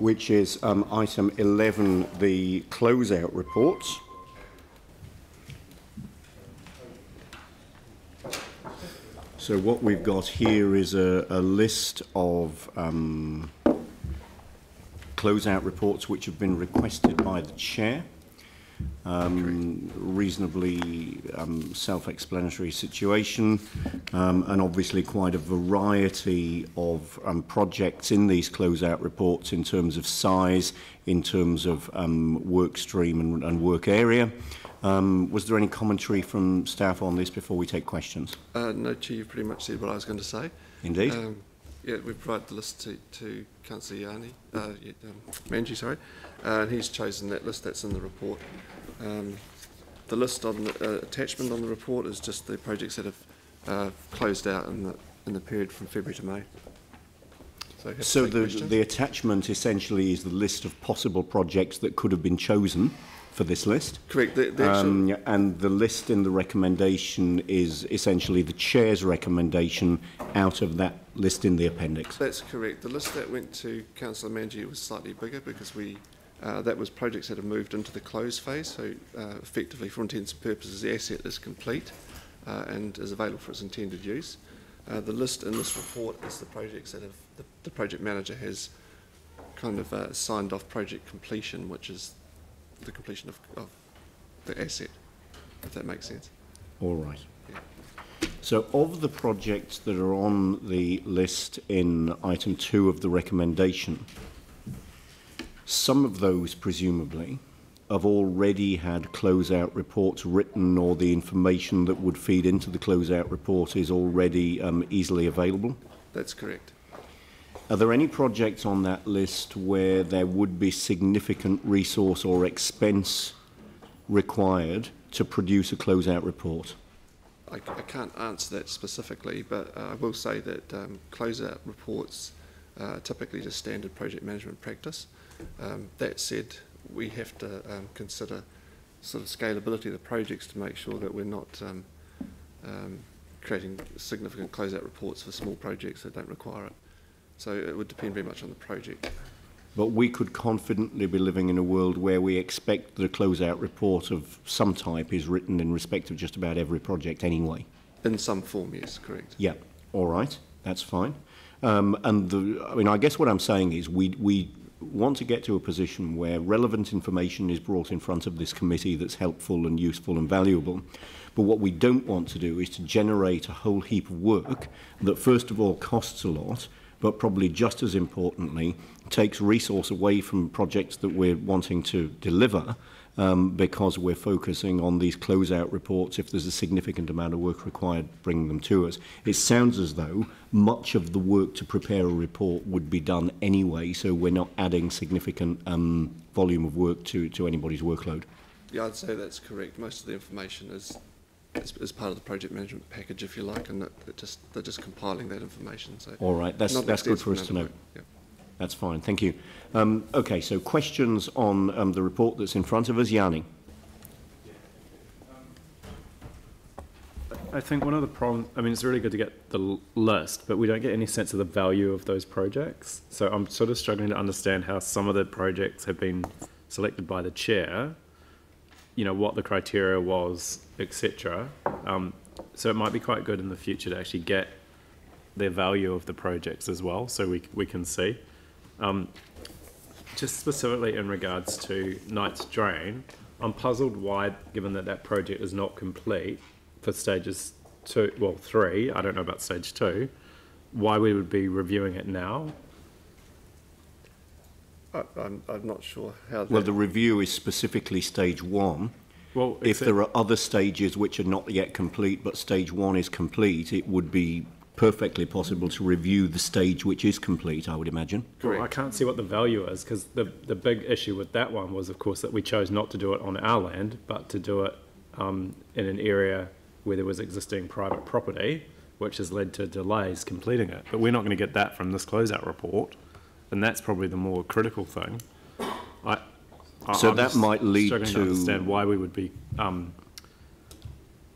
which is um, item 11, the closeout reports. So what we've got here is a, a list of um, closeout reports which have been requested by the chair. um, reasonably um, self-explanatory situation um, and obviously quite a variety of um, projects in these closeout reports in terms of size, in terms of um, work stream and, and work area. Um, was there any commentary from staff on this before we take questions? Uh, no, Chair, you've pretty much said what I was going to say. Indeed. Um, yeah, we've provided the list to, to Councillor Yanni, uh, yeah, um, Manji, sorry, uh, and he's chosen that list that's in the report. Um, the list on the uh, attachment on the report is just the projects that have uh, closed out in the, in the period from February to May. So, so the, questions. the attachment essentially is the list of possible projects that could have been chosen. For this list. Correct. The, the Um, and the list in the recommendation is essentially the chair's recommendation out of that list in the appendix. That's correct. The list that went to Councillor Manji was slightly bigger because we uh, that was projects that have moved into the close phase. So uh, effectively, for intents and purposes, the asset is complete uh, and is available for its intended use. Uh, the list in this report is the projects that have the, the project manager has kind of uh, signed off project completion, which is the completion of, of the asset, if that makes sense. All right. So of the projects that are on the list in item two of the recommendation, some of those presumably have already had closeout reports written or the information that would feed into the closeout report is already um, easily available. That's correct. Are there any projects on that list where there would be significant resource or expense required to produce a closeout report? I, I can't answer that specifically, but uh, I will say that um, closeout reports uh, typically just standard project management practice. Um, that said, we have to um, consider sort of scalability of the projects to make sure that we're not um, um, creating significant closeout reports for small projects that don't require it. So it would depend very much on the project. But we could confidently be living in a world where we expect that a closeout report of some type is written in respect of just about every project anyway. In some form, yes, correct. Yeah, all right, that's fine. Um, and the, I mean, I guess what I'm saying is we, we want to get to a position where relevant information is brought in front of this committee that's helpful and useful and valuable. But what we don't want to do is to generate a whole heap of work that, first of all, costs a lot, but probably just as importantly, takes resource away from projects that we're wanting to deliver um, because we're focusing on these closeout reports. If there's a significant amount of work required, bring them to us. It sounds as though much of the work to prepare a report would be done anyway, so we're not adding significant um, volume of work to, to anybody's workload. Yeah, I'd say that's correct. Most of the information is is, is part of the project management package, if you like, and that, that just they're just compiling that information. So All right, that's, that's good for us to know. amount That's fine, thank you. Um, okay, so questions on um, the report that's in front of us, Yani? I think one of the problems, I mean, it's really good to get the list, but we don't get any sense of the value of those projects. So I'm sort of struggling to understand how some of the projects have been selected by the chair, you know, what the criteria was, etc. Um, so it might be quite good in the future to actually get the value of the projects as well, so we, we can see. Um, just specifically in regards to Knight's Drain, I'm puzzled why, given that that project is not complete for stages two, well, three, I don't know about stage two, why we would be reviewing it now. I, I'm, I'm not sure how. Well, that- the review is specifically stage one. Well, if except- there are other stages which are not yet complete, but stage one is complete, it would be perfectly possible to review the stage which is complete, I would imagine. Well, I can't see what the value is because the, the big issue with that one was, of course, that we chose not to do it on our land, but to do it um, in an area where there was existing private property, which has led to delays completing it. But we're not going to get that from this closeout report, and that's probably the more critical thing. I, So I'm that might lead struggling to- understand why we would be um,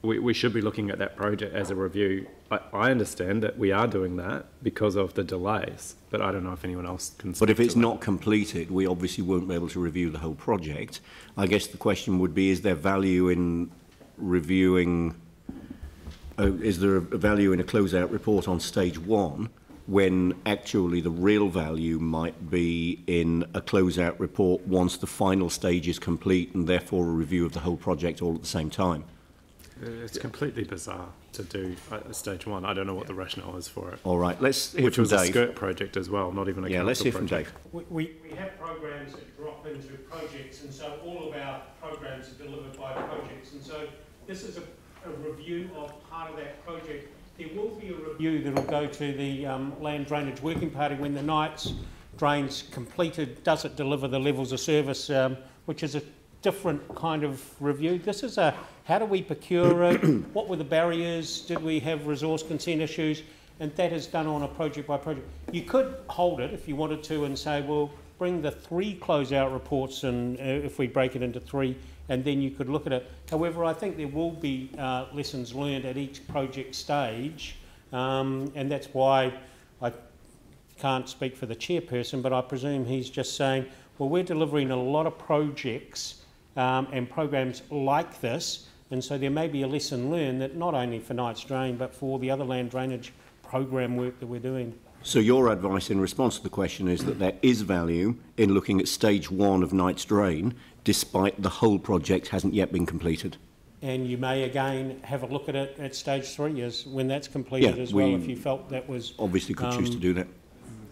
we, we should be looking at that project as a review. I, I understand that we are doing that because of the delays, but I don't know if anyone else can. But if it's to it. not completed, we obviously won't be able to review the whole project. I guess the question would be, is there value in reviewing, uh, is there a value in a closeout report on stage one when actually the real value might be in a closeout report once the final stage is complete and therefore a review of the whole project all at the same time? Uh, it's completely bizarre to do at stage one. I don't know what the rationale is for it. All right, let's hear Which from was a SCIRT project as well, not even a Yeah, let's hear from project. We, we, we have programs that drop into projects, and so all of our programs are delivered by projects, and so this is a, a review of part of that project. There will be a review that'll go to the um, Land Drainage Working Party when the Knights drain's completed, does it deliver the levels of service, um, which is a different kind of review. This is a, how do we procure it? what were the barriers? Did we have resource consent issues? And that is done on a project by project. You could hold it if you wanted to and say, well, bring the three closeout reports and uh, if we break it into three, and then you could look at it. However, I think there will be uh, lessons learned at each project stage, um, and that's why I can't speak for the chairperson, but I presume he's just saying, well, we're delivering a lot of projects um, and programs like this, and so there may be a lesson learned that not only for Knights Drain, but for the other land drainage program work that we're doing. So your advice in response to the question is that there is value in looking at stage one of Knight's Drain, despite the whole project hasn't yet been completed. And you may again have a look at it at stage three, as when that's completed Yeah, as well, if you felt that was Obviously could choose to um, do that.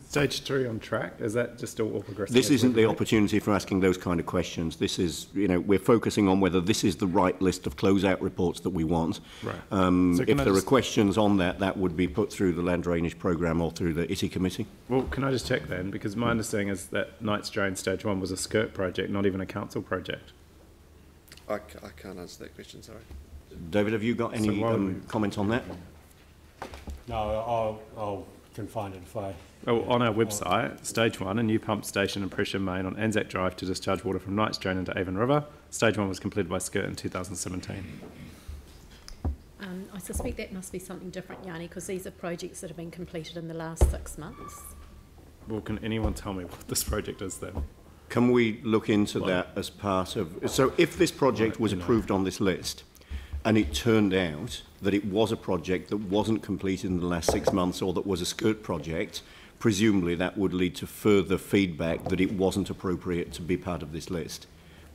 Stage three on track, is that just all progressing? This isn't the opportunity for asking those kind of questions. This is, you know, we're focusing on whether this is the right list of closeout reports that we want. Right. Um, So if I there just- are questions on that, that would be put through the land drainage programme or through the ITE committee. Well, can I just check then? Because my understanding is that Knights Drain Stage One was a SCIRT project, not even a council project. I, I can't answer that question, sorry. David, have you got any why would um, comment on that? No, I'll, I'll can find it if I. Oh, on our website, Stage One, a new pump station and pressure main on Anzac Drive to discharge water from Knights Drain into Avon River. Stage One was completed by SCIRT in 2017. Um, I suspect that must be something different, Yani, because these are projects that have been completed in the last six months. Well, can anyone tell me what this project is then? Can we look into that as part of, so if this project was approved on this list, And it turned out that it was a project that wasn't completed in the last six months or that was a skirt project. Presumably that would lead to further feedback that it wasn't appropriate to be part of this list.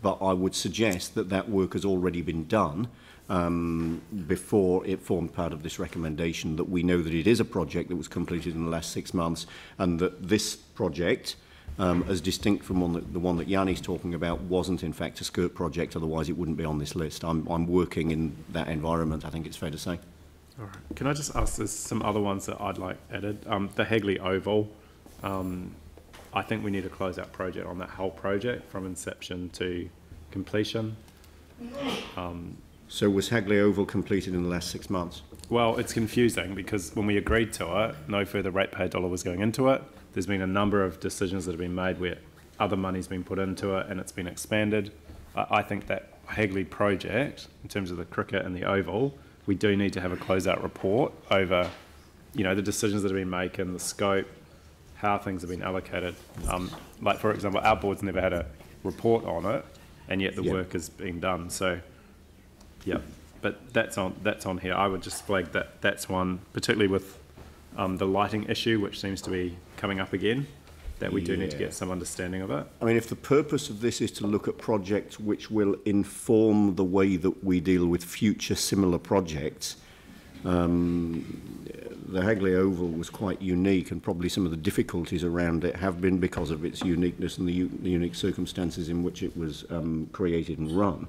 But I would suggest that that work has already been done um, before it formed part of this recommendation that we know that it is a project that was completed in the last six months and that this project um, as distinct from one that, the one that Yani's talking about, wasn't in fact a SCIRT project, otherwise it wouldn't be on this list. I'm, I'm working in that environment, I think it's fair to say. All right. Can I just ask, there's some other ones that I'd like added. Um, the Hagley Oval, um, I think we need a closeout project on that whole project from inception to completion. Um, So was Hagley Oval completed in the last six months? Well, it's confusing because when we agreed to it, no further ratepayer dollar was going into it. There's been a number of decisions that have been made where other money's been put into it and it's been expanded. I, I think that Hagley project, in terms of the cricket and the oval, we do need to have a closeout report over, you know, the decisions that have been made and the scope, how things have been allocated. Um, like, for example, our board's never had a report on it, and yet the Yeah. work is being done. So, yeah, but that's on that's on here. I would just flag that that's one, particularly with um, the lighting issue, which seems to be coming up again, that we do need to get some understanding of it. I mean, if the purpose of this is to look at projects which will inform the way that we deal with future similar projects, um, the Hagley Oval was quite unique, and probably some of the difficulties around it have been because of its uniqueness and the, the unique circumstances in which it was um, created and run.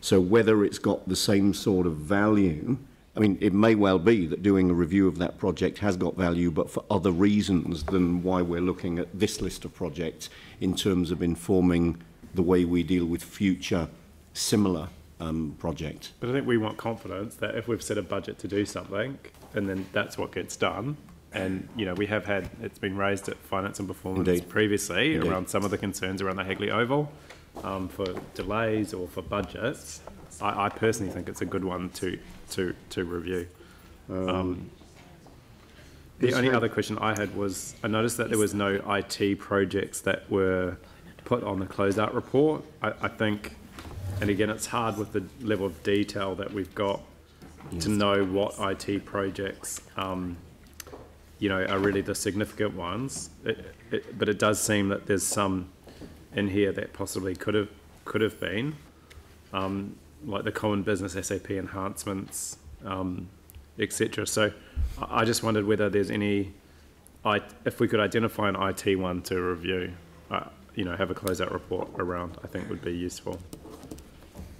So whether it's got the same sort of value I mean, it may well be that doing a review of that project has got value, but for other reasons than why we're looking at this list of projects in terms of informing the way we deal with future similar um, projects. But I think we want confidence that if we've set a budget to do something, and then that's what gets done. And you know, we have had it's been raised at finance and performance Indeed. previously Indeed. around some of the concerns around the Hagley Oval. um, for delays or for budgets, I, I personally think it's a good one to to to review. Um, the only other question I had was I noticed that there was no IT projects that were put on the closeout report. I, I think, and again, it's hard with the level of detail that we've got to know what IT projects, um, you know, are really the significant ones. It, it, but it does seem that there's some in here that possibly could have could have been, um, like the common business SAP enhancements, um, etc. So I just wondered whether there's any, if we could identify an IT one to review, uh, you know, have a closeout report around, I think would be useful.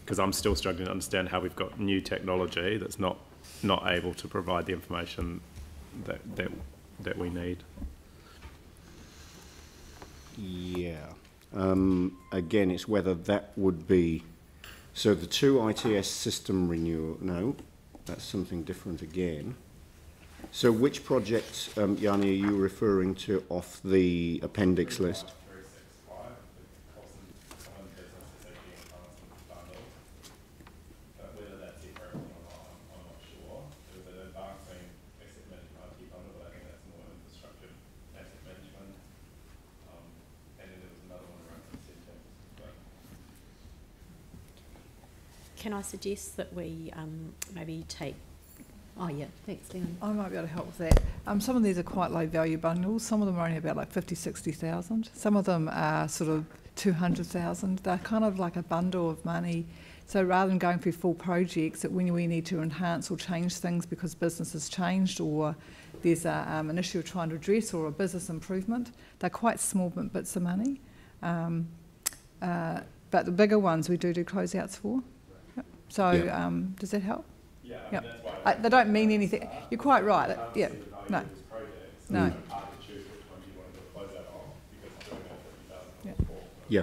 Because I'm still struggling to understand how we've got new technology that's not not able to provide the information that that that we need. Yeah. Um, again, it's whether that would be, So the two ITS system renewal, no, that's something different again. So which projects, um, Yanni, are you referring to off the appendix list? Can I suggest that we um, maybe take, oh yeah, thanks Leon. I might be able to help with that. Um, some of these are quite low value bundles. Some of them are only about like 50, 60,000. Some of them are sort of 200,000. They're kind of like a bundle of money. So rather than going through full projects, that when we need to enhance or change things because business has changed or there's a, um, an issue we're trying to address or a business improvement, they're quite small bits of money. Um, uh, but the bigger ones we do do closeouts for. Yep. So Yeah. um, does that help? Yeah, I mean, Yep. that's why Uh, they don't mean anything. You're quite right. uh, Yeah. No. No. Yeah.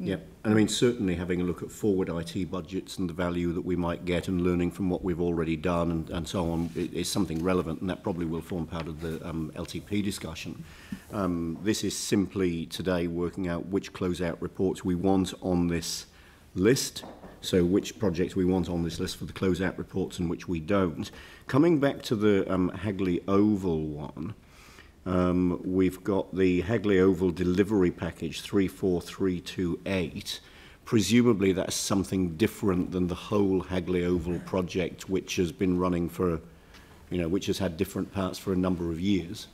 Yeah, and I mean, certainly having a look at forward IT budgets and the value that we might get and learning from what we've already done and, and so on is something relevant, and that probably will form part of the um, LTP discussion. Um, this is simply today working out which closeout reports we want on this list, so which projects we want on this list for the closeout reports and which we don't. Coming back to the um, Hagley Oval one, um, we've got the Hagley Oval delivery package 34328. Presumably that's something different than the whole Hagley Oval project, which has been running for, you know, which has had different parts for a number of years.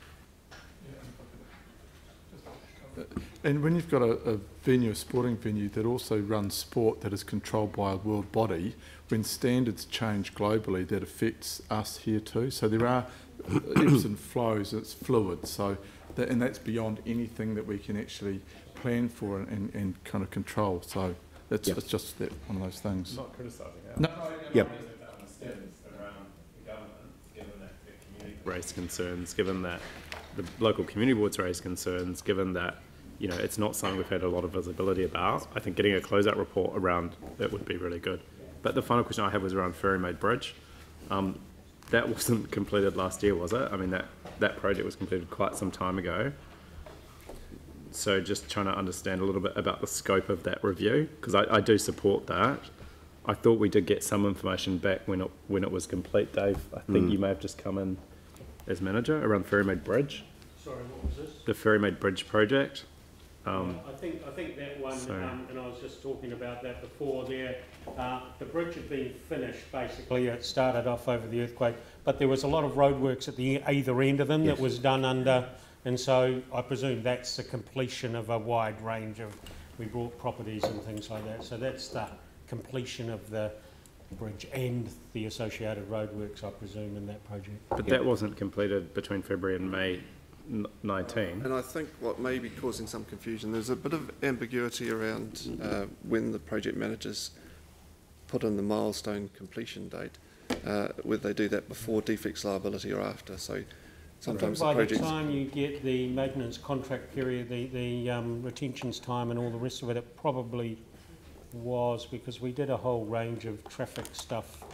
And when you've got a, a venue, a sporting venue that also runs sport that is controlled by a world body, when standards change globally, that affects us here too. So there are ebbs and flows, it's fluid. So that, and that's beyond anything that we can actually plan for and, and, and kind of control. So it's, Yep. it's just that one of those things. Not criticising it. No. Yep. raised concerns, given that the local community boards raised concerns, given that you know it's not something we've had a lot of visibility about. I think getting a closeout report around it would be really good. But the final question I had was around Ferrymead Bridge. Um, that wasn't completed last year, was it? I mean that that project was completed quite some time ago. So just trying to understand a little bit about the scope of that review because I, I do support that. I thought we did get some information back when it when it was complete, Dave. I think Mm. you may have just come in as manager around Ferrymead Bridge, Sorry, what was this? the Ferrymead Bridge project. Um, I think, I think that one, so- um, and I was just talking about that before there, uh, the bridge had been finished, basically, it started off over the earthquake, but there was a lot of roadworks at the, either end of them that was done under, and so I presume that's the completion of a wide range of, we brought properties and things like that, so that's the completion of the bridge and the associated roadworks, I presume, in that project. but that wasn't completed between February and May 19. And I think what may be causing some confusion, there's a bit of ambiguity around uh, when the project managers put in the milestone completion date, uh, whether they do that before defects liability or after. So sometimes the By the projects... time you get the maintenance contract period, the, the um, retentions time and all the rest of it, it probably was, because we did a whole range of traffic stuff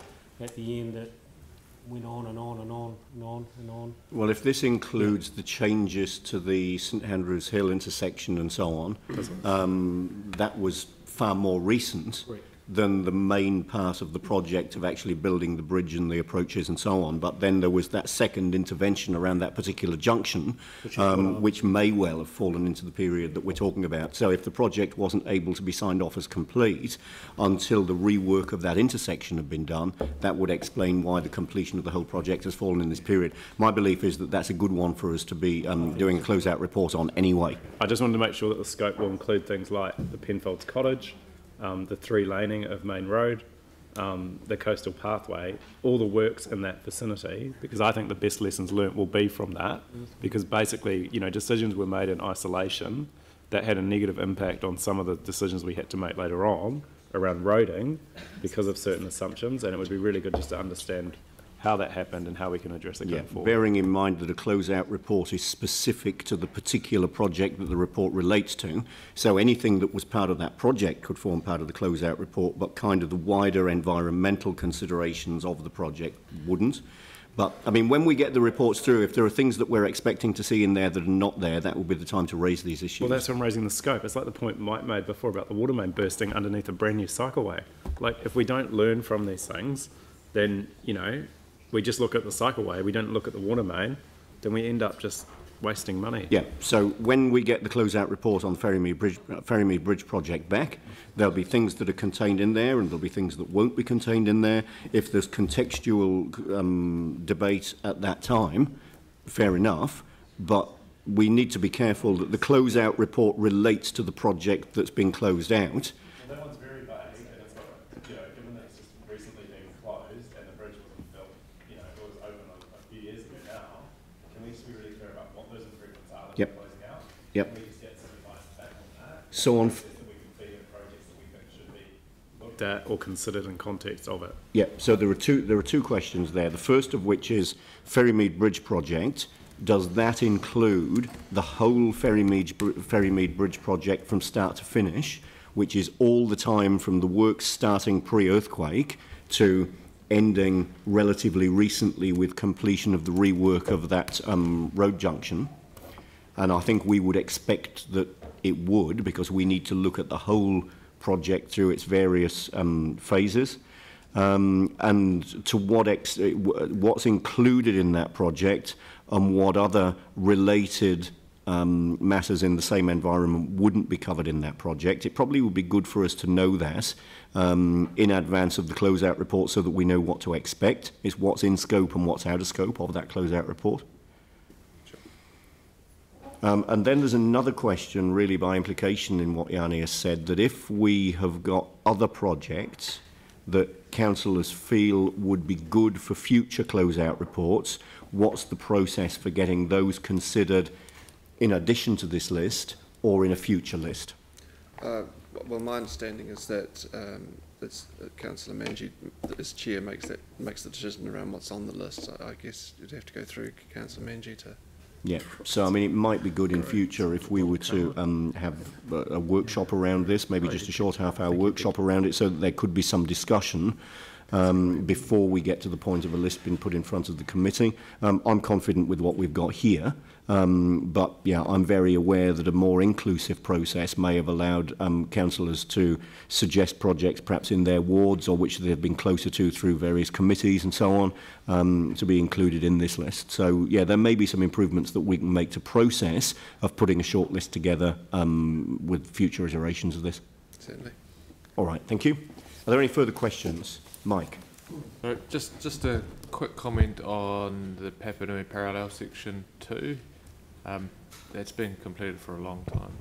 at the end that went on and on and on and on and on. Well, if this includes the changes to the St Andrew's Hill intersection and so on, um, that was far more recent. Right. Than the main part of the project of actually building the bridge and the approaches and so on. But then there was that second intervention around that particular junction, Which um, which may well have fallen into the period that we're talking about. So if the project wasn't able to be signed off as complete until the rework of that intersection had been done, that would explain why the completion of the whole project has fallen in this period. My belief is that that's a good one for us to be um, doing a closeout report on anyway. I just wanted to make sure that the scope will include things like the Penfolds Cottage, um, the three laning of Main Road, um, the coastal pathway, all the works in that vicinity, because I think the best lessons learnt will be from that, because basically, you know, decisions were made in isolation that had a negative impact on some of the decisions we had to make later on around roading because of certain assumptions, and it would be really good just to understand how that happened and how we can address it Yeah, going forward. bearing in mind that a closeout report is specific to the particular project that the report relates to. So anything that was part of that project could form part of the closeout report, but kind of the wider environmental considerations of the project wouldn't. But, I mean, when we get the reports through, if there are things that we're expecting to see in there that are not there, that will be the time to raise these issues. Well, that's why I'm raising the scope. It's like the point Mike made before about the water main bursting underneath a brand new cycleway. Like, if we don't learn from these things, then, you know, we just look at the cycleway, we don't look at the water main, then we end up just wasting money. Yeah, so when we get the closeout report on Ferrymead Bridge, Ferrymead Bridge project back, there'll be things that are contained in there and there'll be things that won't be contained in there. If there's contextual um, debate at that time, fair enough, but we need to be careful that the closeout report relates to the project that's been closed out. Well, that one's very vague, and it's like, you know, given that it's just recently been closed and the bridge wasn't built, you know, it was open a, a few years ago now, can we just be really clear about what those improvements are that Yep. we're closing out? Yep. Can we just get some advice back on that? So on f- That we can feed in projects that we think should be looked at or considered in context of it. Yeah, so there are two there are two questions there. The first of which is Ferrymead Bridge project. Does that include the whole Ferrymead, Ferrymead Bridge project from start to finish, which is all the time from the works starting pre-earthquake to ending relatively recently with completion of the rework of that um, road junction? And I think we would expect that it would, because we need to look at the whole project through its various um, phases. Um, and to what ex- what's included in that project and what other related um, matters in the same environment wouldn't be covered in that project. It probably would be good for us to know that um, in advance of the closeout report so that we know what to expect. It's what's in scope and what's out of scope of that closeout report. Um, and then there's another question, really by implication in what Yani has said, that if we have got other projects that councillors feel would be good for future closeout reports, what's the process for getting those considered in addition to this list or in a future list? Uh, well, my understanding is that um, it's, uh, Councillor Manji, as chair, makes that makes the decision around what's on the list. So I guess you'd have to go through Councillor Manji to. Yeah. So I mean, it might be good in future if we were to um, have a, a, workshop around this, maybe just a short half-hour workshop around it, so that there could be some discussion. Um, before we get to the point of a list being put in front of the committee. Um, I'm confident with what we've got here. Um, but yeah, I'm very aware that a more inclusive process may have allowed um, councillors to suggest projects perhaps in their wards or which they've been closer to through various committees and so on um, to be included in this list. So yeah, there may be some improvements that we can make to process of putting a short list together um, with future iterations of this. Certainly. All right, thank you. Are there any further questions? Mike? Uh, just just a quick comment on the Papanui parallel section two. Um, that's been completed for a long time.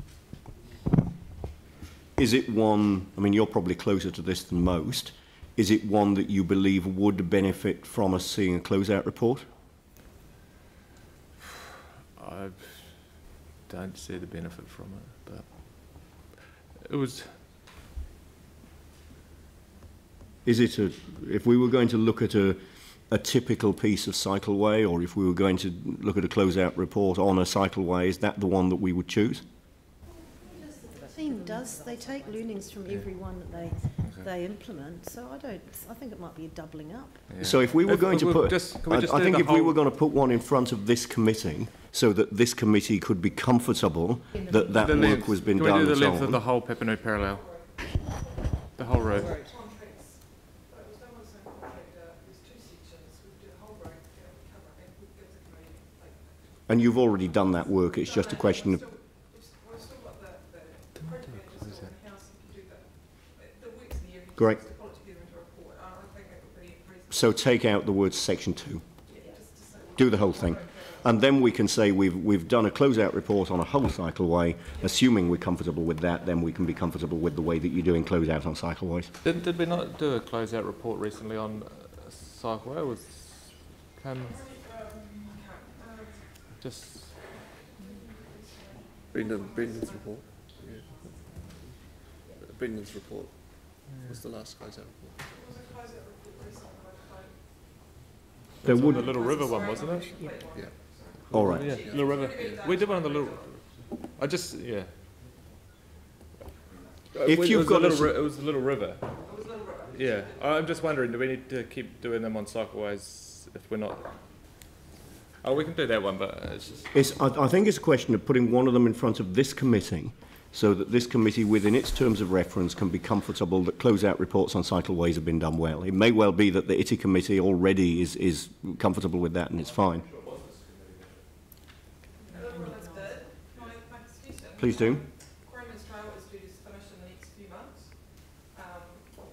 Is it one, I mean, you're probably closer to this than most, is it one that you believe would benefit from us seeing a closeout report? I don't see the benefit from it, but it was Is it a, if we were going to look at a, a typical piece of cycleway, or if we were going to look at a closeout report on a cycleway, is that the one that we would choose? The theme does, they take learnings from every one that they, they implement, so I don't, I think it might be a doubling up. So if we were If- going to we'll put, just- can we I just I do think if we were going to put one in front of this committee, so that this committee could be comfortable that that work length. was been Can done we do the so length of the whole Papanui parallel? The whole road. And you've already done that work, it's just a question of, great. So take out the words section two. Do the whole thing. And then we can say we've, we've done a closeout report on a whole cycle way. assuming we're comfortable with that, then we can be comfortable with the way that you're doing closeout on cycleways. Did, did we not do a closeout report recently on cycle cycleway? Was can just Brendan, Brendan's report. Yeah. Brendan's report was the last closeout report. There That's on would- the Little River one, wasn't it? Yeah. All right. Yeah, Little River. We did one on the Little. I just yeah. Uh, If it you've was got a a little, s- it was the Little River. Yeah, I'm just wondering, do we need to keep doing them on cycleways if we're not? Oh, we can do that one, but it's just. It's, I, I think it's a question of putting one of them in front of this committee so that this committee, within its terms of reference, can be comfortable that closeout reports on cycleways have been done well. It may well be that the ITE committee already is, is comfortable with that and it's fine. Please do. Quarryman's Trail is due to finish in the next few months, um,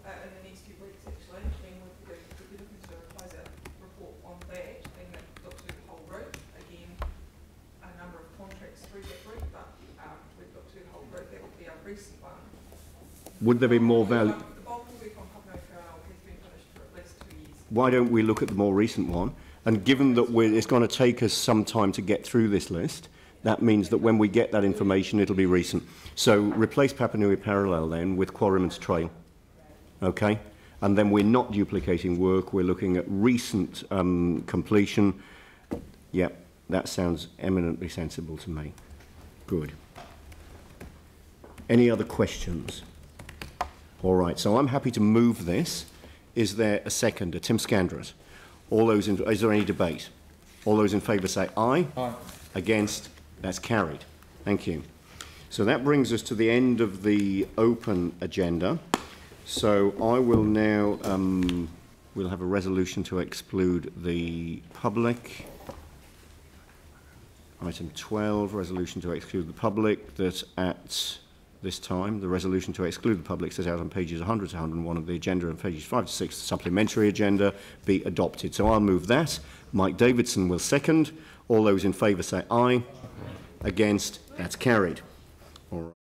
uh, in the next few weeks actually, then we'd be, we'd be looking to do a closeout report on that, and that look through the whole route, again, a number of contracts through that route, but, um, we've looked through the whole route, that would be our recent one. Would there be more value? The bulk of the work on Papanui Parallel has been finished for at least two years. Why don't we look at the more recent one? And given that it's going to take us some time to get through this list, that means that when we get that information, it'll be recent. So replace Papanui Parallel then with Quarryman's Trail. Okay? And then we're not duplicating work, we're looking at recent um, completion. Yep, that sounds eminently sensible to me. Good. Any other questions? All right, so I'm happy to move this. Is there a seconder? Tim Scandrett. All those in, is there any debate? All those in favour say aye. Aye. Against? That's carried. Thank you. So that brings us to the end of the open agenda. So I will now, um, we'll have a resolution to exclude the public. Item 12, resolution to exclude the public, that at this time. The resolution to exclude the public set out on pages 100 to 101 of the agenda and pages 5 to 6 the supplementary agenda be adopted. So I'll move that. Mike Davidson will second. All those in favour say aye. Against? That's carried. All right.